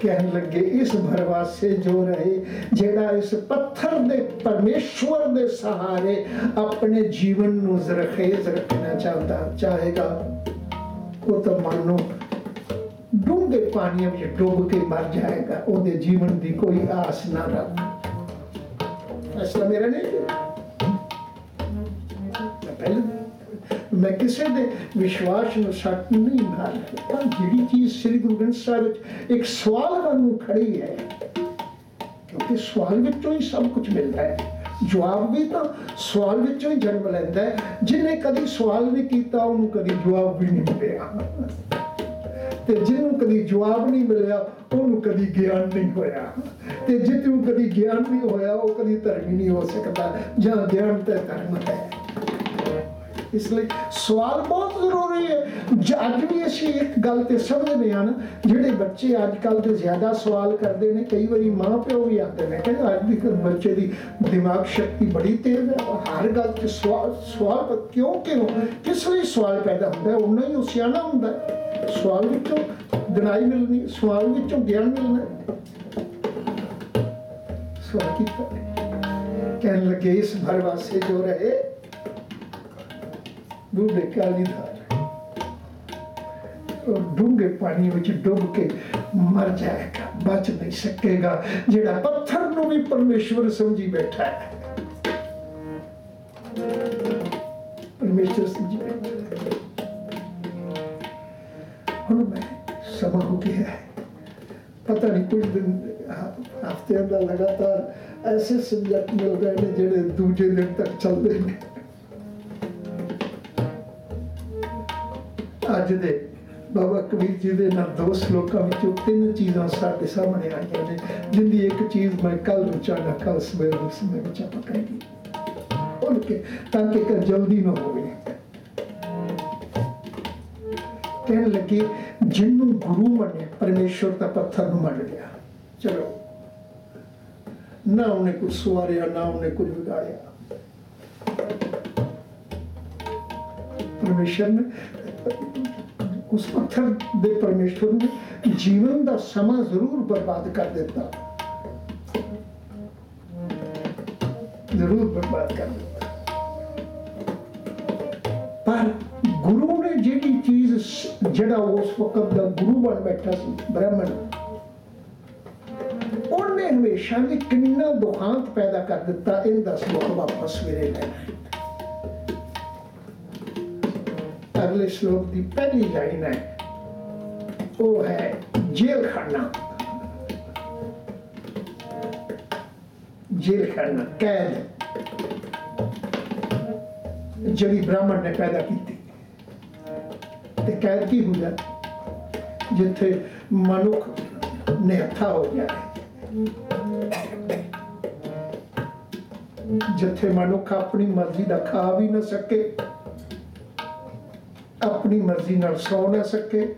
ਕਹਿਣ ਲੱਗੇ, ਇਸ ਭਰਵਾਸੇ ਜੋ ਰਹੇ, ਜਿਹੜਾ ਇਸ ਪੱਥਰ ਦੇ, ਪਰਮੇਸ਼ਵਰ ਦੇ ਸਹਾਰੇ ਆਪਣੇ ਜੀਵਨ ਨੂੰ ਜ਼ਰਖੇਜ਼ ਰੱਖਣਾ ਚਾਹਦਾ, ਚਾਹੇਗਾ, ਉਹ ਤਾਂ ਮਾਨੋ ਡੂੰਘੇ ਪਾਣੀ ਵਿੱਚ ਡੁੱਬ ਕੇ ਮਰ ਜਾਏਗਾ, ਉਹਦੇ ਜੀਵਨ ਦੀ ਕੋਈ ਆਸ ਨਾ ਰੱਖ। ਫੈਸਲਾ ਮੇਰਾ ਨਹੀਂ। ਪਹਿਲੇ ਮੈਂ ਕਿਸੇ ਦੇ ਵਿਸ਼ਵਾਸ ਨੂੰ ਸੱਟ ਨਹੀਂ ਮਾਰ ਪਰ ਜਿਹੜੀ ਚੀਜ਼ ਸ੍ਰੀ ਗੁਰੂ ਗ੍ਰੰਥ ਸਾਹਿਬ ਵਿੱਚ ਇੱਕ ਸਵਾਲ ਵਾਂਗੂ ਖੜੀ ਹੈ, ਕਿਉਂਕਿ ਸਵਾਲ ਵਿੱਚੋਂ ਹੀ ਸਭ ਕੁਝ ਮਿਲਦਾ ਹੈ। ਜਵਾਬ ਵੀ ਤਾਂ ਸਵਾਲ ਵਿੱਚੋਂ ਹੀ ਜਨਮ ਲੈਂਦਾ ਹੈ। ਜਿਨੇ ਕਦੀ ਸਵਾਲ ਨਹੀਂ ਕੀਤਾ, ਉਹਨੂੰ ਕਦੀ ਜਵਾਬ ਵੀ ਨਹੀਂ ਮਿਲਿਆ। ਤੇ ਜਿਹਨੂੰ ਕਦੀ ਜਵਾਬ ਨਹੀਂ ਮਿਲਿਆ, ਉਹਨੂੰ ਕਦੀ ਗਿਆਨ ਨਹੀਂ ਹੋਇਆ। ਤੇ ਜਿਹਨੂੰ ਕਦੀ ਗਿਆਨ ਨਹੀਂ ਹੋਇਆ, ਉਹ ਕਦੀ ਧਰਮੀ ਨਹੀਂ ਹੋ ਸਕਦਾ। ਜਾਂ ਗਿਆਨ ਤੇ ਧਰਮ ਹੈ। ਇਸ ਲਈ ਸਵਾਲ ਬਹੁਤ ਜ਼ਰੂਰੀ ਹੈ। ਅੱਜ ਵੀ ਅਸੀਂ ਇੱਕ ਗੱਲ ਤੇ ਸਮਝਦੇ ਹਾਂ ਜਿਹੜੇ ਬੱਚੇ ਅੱਜ ਕੱਲ ਦੇ ਜ਼ਿਆਦਾ ਸਵਾਲ ਕਰਦੇ ਨੇ, ਕਈ ਵਾਰੀ ਮਾਂ ਪਿਓ ਵੀ ਆਉਂਦੇ ਨੇ, ਕਹਿੰਦੇ ਅੱਜ ਦੀ ਬੱਚੇ ਦੀ ਦਿਮਾਗ ਸ਼ਕਤੀ ਬੜੀ ਤੇਜ਼ ਹੈ ਹਰ ਗੱਲ 'ਚ ਸਵਾਲ ਸਵਾਲ ਕਿਉਂ ਕਿਉਂ, ਕਿਸ ਲਈ ਸਵਾਲ ਪੈਦਾ ਹੁੰਦਾ ਹੈ? ਉਹਨਾਂ ਹੀ ਉਹ ਹੁੰਦਾ ਸਵਾਲ ਵਿੱਚੋਂ ਦਿਨਾਈ ਮਿਲਣੀ, ਸਵਾਲ ਵਿੱਚੋਂ ਗਿਆਨ ਮਿਲਣਾ ਸਵਾਲ ਕੀਤਾ। ਕਹਿਣ ਲੱਗੇ, ਇਸ ਭਰ ਵਾਸੇ ਜੋ ਰਹੇ ਬੂਢੇ ਕਾਲੀ ਧਾਰ ਉਹ ਡੂੰਘੇ ਵਿੱਚ ਡੁੱਬ ਕੇ ਮਰ ਜਾਏਗਾ, ਬਚ ਨਹੀਂ ਸਕੇਗਾ। ਜਿਹੜਾ ਪੱਥਰ ਨੂੰ ਵੀ ਪਰਮੇਸ਼ਵਰ ਸਮਝੀ ਬੈਠਾ ਹੈ। ਪਰਮੇਸ਼ਵਰ ਸਮਝੀ ਬੈਠਾ ਹੁਣ ਮੈਂ ਸਮਾਂ ਹੋ ਗਿਆ ਹੈ। ਪਤਾ ਨਹੀਂ ਕੁਝ ਦਿਨ ਹਫ਼ਤੇ ਦਾ ਲਗਾਤਾਰ ਐਸੇ ਸਬਜੈਕਟ ਮਿਲ ਗਏ ਨੇ ਜਿਹੜੇ ਦੂਜੇ ਦਿਨ ਤੱਕ ਚੱਲਦੇ ਨੇ। ਅੱਜ ਦੇ ਬਾਬਾ ਕਬੀਰ ਜੀ ਦੇ ਨਾਲ ਦੋ ਸ਼ਲੋਕਾਂ ਵਿੱਚੋਂ ਤਿੰਨ ਚੀਜ਼ਾਂ ਸਾਡੇ ਸਾਹਮਣੇ ਆਈਆਂ ਨੇ, ਜਿੰਦੀ ਇੱਕ ਚੀਜ਼ ਮੈਂ ਕੱਲ ਨੂੰ ਚਾਹਨਾ ਕੱਲ ਸਵੇਰ ਨੂੰ ਸਮੇਂ ਵਿੱਚ ਆਪਾਂ ਕਹਾਂਗੇ ਉਹਨਾਂ ਕੇ, ਤਾਂ ਕਿ ਕਰ ਜਲਦੀ ਨਾ ਹੋਵੇ। ਕਹਿਣ ਲੱਗੇ, ਜਿਹਨੂੰ ਗੁਰੂ ਮੰਨੇ ਪਰਮੇਸ਼ਵਰ ਦਾ ਪੱਥਰ ਨੂੰ ਮੰਨ ਲਿਆ। ਚਲੋ। ਨਾ ਉਹਨੇ ਕੁਝ ਸਵਾਰਿਆ, ਨਾ ਉਹਨੇ ਕੁਝ ਵਿਗਾੜਿਆ। ਪਰਮੇਸ਼ਰ ਨੇ ਉਸ ਪੱਥਰ ਦੇ ਪਰਮੇਸ਼ਰ ਨੇ ਜੀਵਨ ਦਾ ਸਮਾਂ ਜ਼ਰੂਰ ਬਰਬਾਦ ਕਰ ਦਿੱਤਾ। ਜ਼ਰੂਰ ਬਰਬਾਦ ਕਰ ਦਿੱਤਾ। ਪਰ ਗੁਰੂ ਨੇ ਜਿਹੜੀ ਚੀਜ਼ ਜਿਹੜਾ ਉਸ ਵਕਤ ਦਾ ਗੁਰੂ ਬਣ ਬੈਠਾ ਸੀ, ਬ੍ਰਾਹਮਣ, ਉਹਨੇ ਹਮੇਸ਼ਾ ਵੀ ਕਿੰਨਾ ਦੁਖਾਂਤ ਪੈਦਾ ਕਰ ਦਿੱਤਾ, ਇਹਦਾ ਸਲੋਕ ਵਾਪਸ ਸਵੇਰੇ ਲੈਣਾ ਅਗਲੇ ਸ਼ਲੋਕ ਦੀ ਪਹਿਲੀ ਲਾਈਨ ਹੈ, ਉਹ ਹੈ ਜੇਲ ਖਾਨਾ ਜੇਲ ਖਾਨਾ ਕੈਦ। ਜਿਹੜੀ ਬ੍ਰਾਹਮਣ ਨੇ ਪੈਦਾ ਕੀਤੀ। ਤੇ ਕੈਦ ਕੀ ਹੁੰਦਾ? ਜਿੱਥੇ ਮਨੁੱਖ ਨਿਹੱਥਾ ਹੋ ਗਿਆ। ਜਿੱਥੇ ਮਨੁੱਖ ਆਪਣੀ ਮਰਜ਼ੀ ਦਾ ਖਾ ਵੀ ਨਾ ਸਕੇ। ਆਪਣੀ ਮਰਜ਼ੀ ਨਾਲ ਸੌ ਨਾ ਸਕੇ।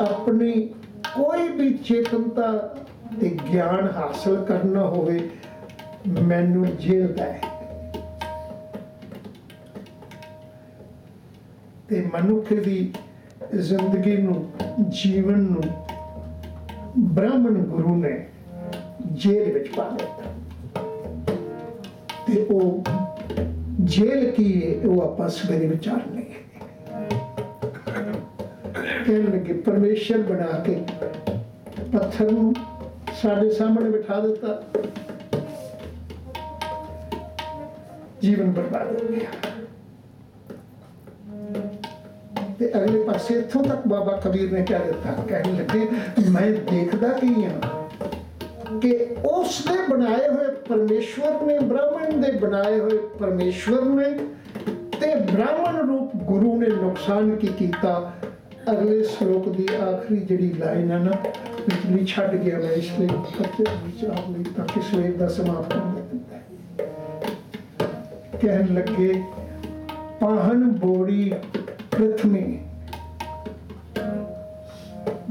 ਆਪਣੀ ਕੋਈ ਵੀ ਚੇਤਨਤਾ ਤੇ ਗਿਆਨ ਹਾਸਲ ਕਰਨਾ ਹੋਵੇ, ਮੈਨੂੰ ਜੇਲ੍ਹ ਦਾ ਹੈ। ਤੇ ਮਨੁੱਖ ਦੀ ਜ਼ਿੰਦਗੀ ਨੂੰ, ਜੀਵਨ ਨੂੰ ਬ੍ਰਾਹਮਣ ਗੁਰੂ ਨੇ ਜੇਲ੍ਹ ਵਿੱਚ ਪਾ ਦਿੱਤਾ। ਤੇ ਉਹ ਜੇਲ੍ਹ ਕੀ ਹੈ ਉਹ ਆਪਾਂ ਸਵੇਰੇ ਵਿਚਾਰਨੇ ਕਹਿਣ ਲੱਗੇ ਪਰਮੇਸ਼ਰ ਬਣਾ ਕੇ ਪੱਥਰ ਨੂੰ ਸਾਡੇ ਸਾਹਮਣੇ ਬਿਠਾ ਦਿੱਤਾ। ਜੀਵਨ ਬਰਬਾਦ ਹੋ ਗਿਆ। ਤੇ ਅਗਲੇ ਪਾਸੇ ਇੱਥੋਂ ਤੱਕ ਬਾਬਾ ਕਬੀਰ ਨੇ ਕਹਿ ਦਿੱਤਾ, ਕਹਿਣ ਲੱਗੇ, ਮੈਂ ਦੇਖਦਾ ਕੀ ਹਾਂ ਕਿ ਉਸ ਦੇ ਬਣਾਏ ਹੋਏ ਪਰਮੇਸ਼ਵਰ ਨੇ, ਬ੍ਰਾਹਮਣ ਦੇ ਬਣਾਏ ਹੋਏ ਪਰਮੇਸ਼ਵਰ ਨੇ ਤੇ ਬ੍ਰਾਹਮਣ ਰੂਪ ਗੁਰੂ ਨੇ ਨੁਕਸਾਨ ਕੀ ਕੀਤਾ? ਅਗਲੇ ਸ਼ਲੋਕ ਦੀ ਆਖਰੀ ਜਿਹੜੀ ਲਾਈਨ ਹੈ ਨਾ ਵਿਚਲੀ ਛੱਡ ਗਿਆ ਮੈਂ ਇਸ ਲਈ ਬੱਚੇ ਵਿਚਾਰ ਲਈ ਤਾਂ ਕਿ ਸਵੇਰ ਦਾ ਸਮਾਪਨ ਕੀਤਾ ਕਹਿਣ ਲੱਗੇ, ਪਾਹਨ ਬੋੜੀ ਪ੍ਰਥਮੀ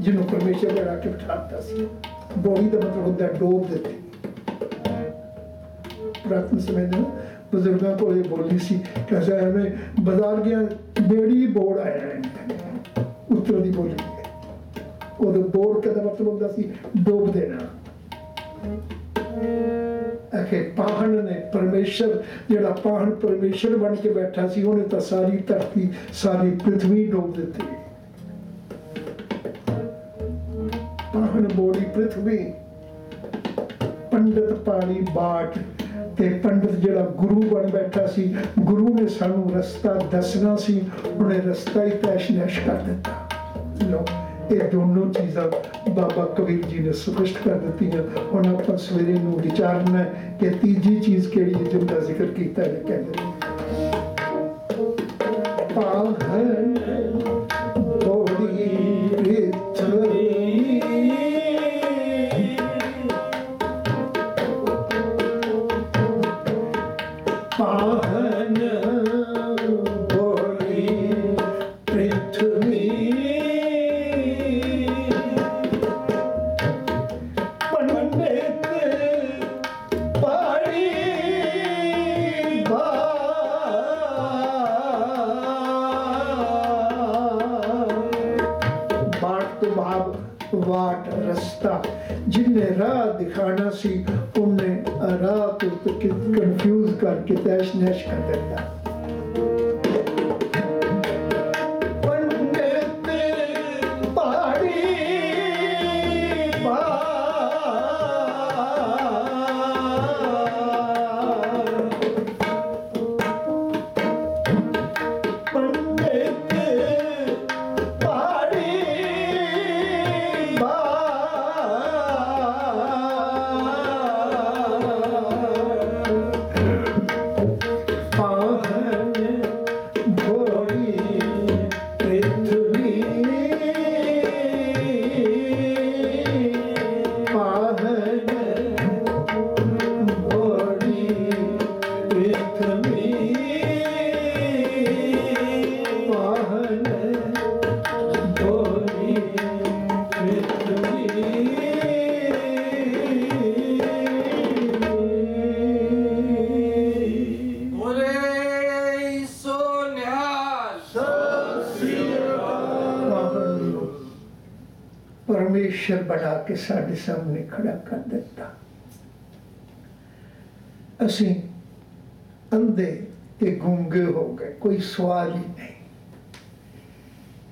ਜਿਹਨੂੰ ਪਰਮੇਸ਼ਰ ਨੇ ਰੱਖ ਕੇ ਬਿਠਾਤਾ ਸੀ। ਬੋੜੀ ਦਾ ਮਤਲਬ ਹੁੰਦਾ ਡੋਬ ਦਿੱਤੀ। ਪ੍ਰਾਤਨ ਸਮੇਂ ਦੇ ਬਜ਼ੁਰਗਾਂ ਕੋਲ ਇਹ ਬੋਲੀ ਸੀ, ਕਿ ਐਵੇਂ ਬਾਜ਼ਾਰ ਗਿਆ, ਬੇੜੀ ਬੋੜ ਆਇਆ ਉੱਤਰ ਦੀ ਬੋਲੀ ਹੈ। ਬੋੜ ਕਦਾ ਮਤਲਬ ਹੁੰਦਾ ਸੀ? ਡੋਬ ਦੇਣਾ ਅਖੇ ਪਾਹਣ ਨੇ ਪਰਮੇਸ਼ਰ, ਜਿਹੜਾ ਪਾਹਣ ਪਰਮੇਸ਼ਰ ਬਣ ਕੇ ਬੈਠਾ ਸੀ, ਉਹਨੇ ਤਾਂ ਸਾਰੀ ਧਰਤੀ, ਸਾਰੀ ਪ੍ਰithvi ਡੋਬ ਦਿੱਤੀ। ਪਾਹਣ ਬੋੜੀ ਪ੍ਰithvi ਪੰਡਤ ਪਾਣੀ ਬਾਟ ਤੇ ਪੰਡਤ ਜਿਹੜਾ ਗੁਰੂ ਬਣ ਬੈਠਾ ਸੀ, ਗੁਰੂ ਨੇ ਸਾਨੂੰ ਰਸਤਾ ਦੱਸਣਾ ਸੀ, ਉਹਨੇ ਰਸਤਾ ਹੀ ਤੈਸ਼ ਨੈਸ਼ ਕਰ ਦਿੱਤਾ। ਲੋ ਇਹ ਦੋਨੋਂ ਚੀਜ਼ਾਂ ਬਾਬਾ ਕਬੀਰ ਜੀ ਨੇ ਸਪਸ਼ਟ ਕਰ ਦਿੱਤੀਆਂ। ਹੁਣ ਆਪਾਂ ਸਵੇਰੇ ਨੂੰ ਵਿਚਾਰਨਾ ਕਿ ਤੀਜੀ ਚੀਜ਼ ਕਿਹੜੀ ਹੈ ਜਿੰਦਾ ਜ਼ਿਕਰ ਕੀਤਾ ਹੈ, ਕਹਿੰਦੇ ਕਰਕੇ ਤੈਸ਼ ਨੈਸ਼ ਕਰ ਦਿੱਤਾ ਕੇ ਸਾਹਮਣੇ ਖੜਾ ਕਰ ਦਿੱਤਾ। ਅਸੀਂ ਅੰਧੇ ਤੇ ਗੁੰਗੇ ਹੋ ਗਏ, ਕੋਈ ਸਵਾਲ ਹੀ ਨਹੀਂ।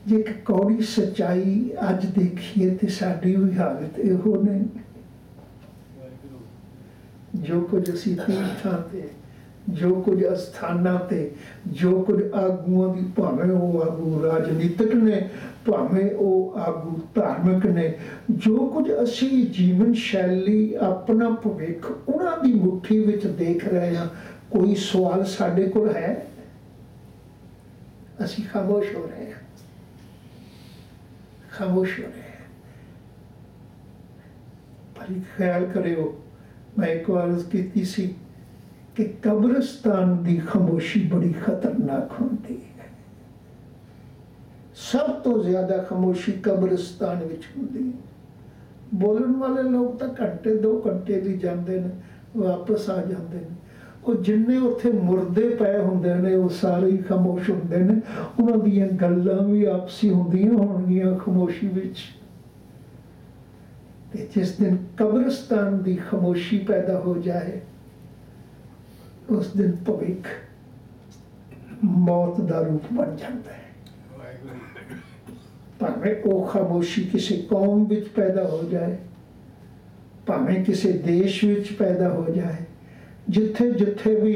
ਜੇ ਕੌੜੀ ਸਚਾਈ ਅੱਜ ਦੇਖੀਏ ਤੇ ਸਾਡੀ ਵੀ ਹਾਲਤ ਇਹੋ ਨਹੀਂ। ਜੋ ਕੁਝ ਅਸੀਂ ਤੀਰਥਾਂ ਤੇ ਜੋ ਕੁਝ ਅਸਥਾਨਾਂ ਤੇ, ਜੋ ਕੁਝ ਆਗੂਆਂ ਦੀ ਭਾਵੇਂ ਉਹ ਆਗੂ ਰਾਜਨੀਤਿਕ ਨੇ, ਭਾਵੇਂ ਉਹ ਆਗੂ ਧਾਰਮਿਕ ਨੇ, ਜੋ ਕੁਝ ਅਸੀਂ ਜੀਵਨ ਸ਼ੈਲੀ ਆਪਣਾ ਭਵਿੱਖ ਉਹਨਾਂ ਦੀ ਮੁਠੀ ਵਿੱਚ ਦੇਖ ਰਹੇ ਹਾਂ, ਕੋਈ ਸਵਾਲ ਸਾਡੇ ਕੋਲ ਹੈ? ਅਸੀਂ ਖਾਮੋਸ਼ ਹੋ ਰਹੇ ਹਾਂ। ਖਾਮੋਸ਼ ਹੋ ਰਹੇ ਹਾਂ। ਪਰ ਖਿਆਲ ਕਰਿਓ, ਮੈਂ ਇੱਕ ਵਾਰ ਕੀਤੀ ਸੀ ਕਿ ਕਬਰਸਤਾਨ ਦੀ ਖਾਮੋਸ਼ੀ ਬੜੀ ਖਤਰਨਾਕ ਹੁੰਦੀ ਹੈ। ਸਭ ਤੋਂ ਜ਼ਿਆਦਾ ਖਾਮੋਸ਼ੀ ਕਬਰਸਤਾਨ ਵਿੱਚ ਹੁੰਦੀ ਹੈ। ਬੋਲਣ ਵਾਲੇ ਲੋਕ ਤਾਂ ਘੰਟੇ, ਦੋ ਘੰਟੇ ਦੀ ਜਾਂਦੇ ਨੇ, ਵਾਪਸ ਆ ਜਾਂਦੇ ਨੇ। ਉਹ ਜਿੰਨੇ ਉੱਥੇ ਮੁਰਦੇ ਪਏ ਹੁੰਦੇ ਨੇ, ਉਹ ਸਾਰੇ ਹੀ ਖਾਮੋਸ਼ ਹੁੰਦੇ ਨੇ। ਉਹਨਾਂ ਦੀਆਂ ਗੱਲਾਂ ਵੀ ਆਪਸੀ ਹੁੰਦੀਆਂ ਹੋਣਗੀਆਂ ਖਾਮੋਸ਼ੀ ਵਿੱਚ। ਤੇ ਜਿਸ ਦਿਨ ਕਬਰਸਤਾਨ ਦੀ ਖਾਮੋਸ਼ੀ ਪੈਦਾ ਹੋ ਜਾਏ ਉਸ ਦਿਨ ਭਵਿੱਖ ਮੌਤ ਦਾ ਰੂਪ ਬਣ ਜਾਂਦਾ ਹੈ। ਭਾਵੇਂ ਉਹ ਖਾਮੋਸ਼ੀ ਕਿਸੇ ਕੌਮ ਵਿੱਚ ਪੈਦਾ ਹੋ ਜਾਏ, ਭਾਵੇਂ ਕਿਸੇ ਦੇਸ਼ ਵਿੱਚ ਪੈਦਾ ਹੋ ਜਾਏ, ਜਿੱਥੇ ਜਿੱਥੇ ਵੀ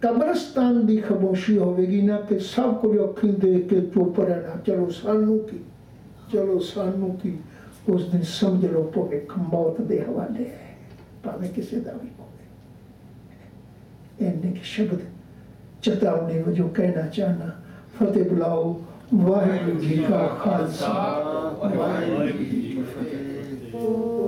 ਕਬਰਸਤਾਨ ਦੀ ਖਾਮੋਸ਼ੀ ਹੋਵੇਗੀ, ਨਾ ਤੇ ਸਭ ਕੁਝ ਅੱਖੀਂ ਦੇਖ ਕੇ ਚੁੱਪ ਰਹਿਣਾ। ਚਲੋ ਸਾਨੂੰ ਕੀ? ਚਲੋ ਸਾਨੂੰ ਕੀ? ਉਸ ਦਿਨ ਸਮਝ ਲਓ ਭਵਿੱਖ ਮੌਤ ਦੇ ਹਵਾਲੇ ਹੈ। ਭਾਵੇਂ ਕਿਸੇ ਦਾ ਵੀ ਇੰਨੇ ਕਿ ਸ਼ਬਦ ਚੇਤਾਵਨੀ ਵਜੋਂ ਕਹਿਣਾ ਚਾਹਨਾ। ਫਤਿਹ ਬੁਲਾਓ, ਵਾਹਿਗੁਰੂ ਜੀ ਕਾ ਖਾਲਸਾ। ਵਾਹਿਗੁਰੂ ਜੀ ਕੀ ਫਤਿਹ।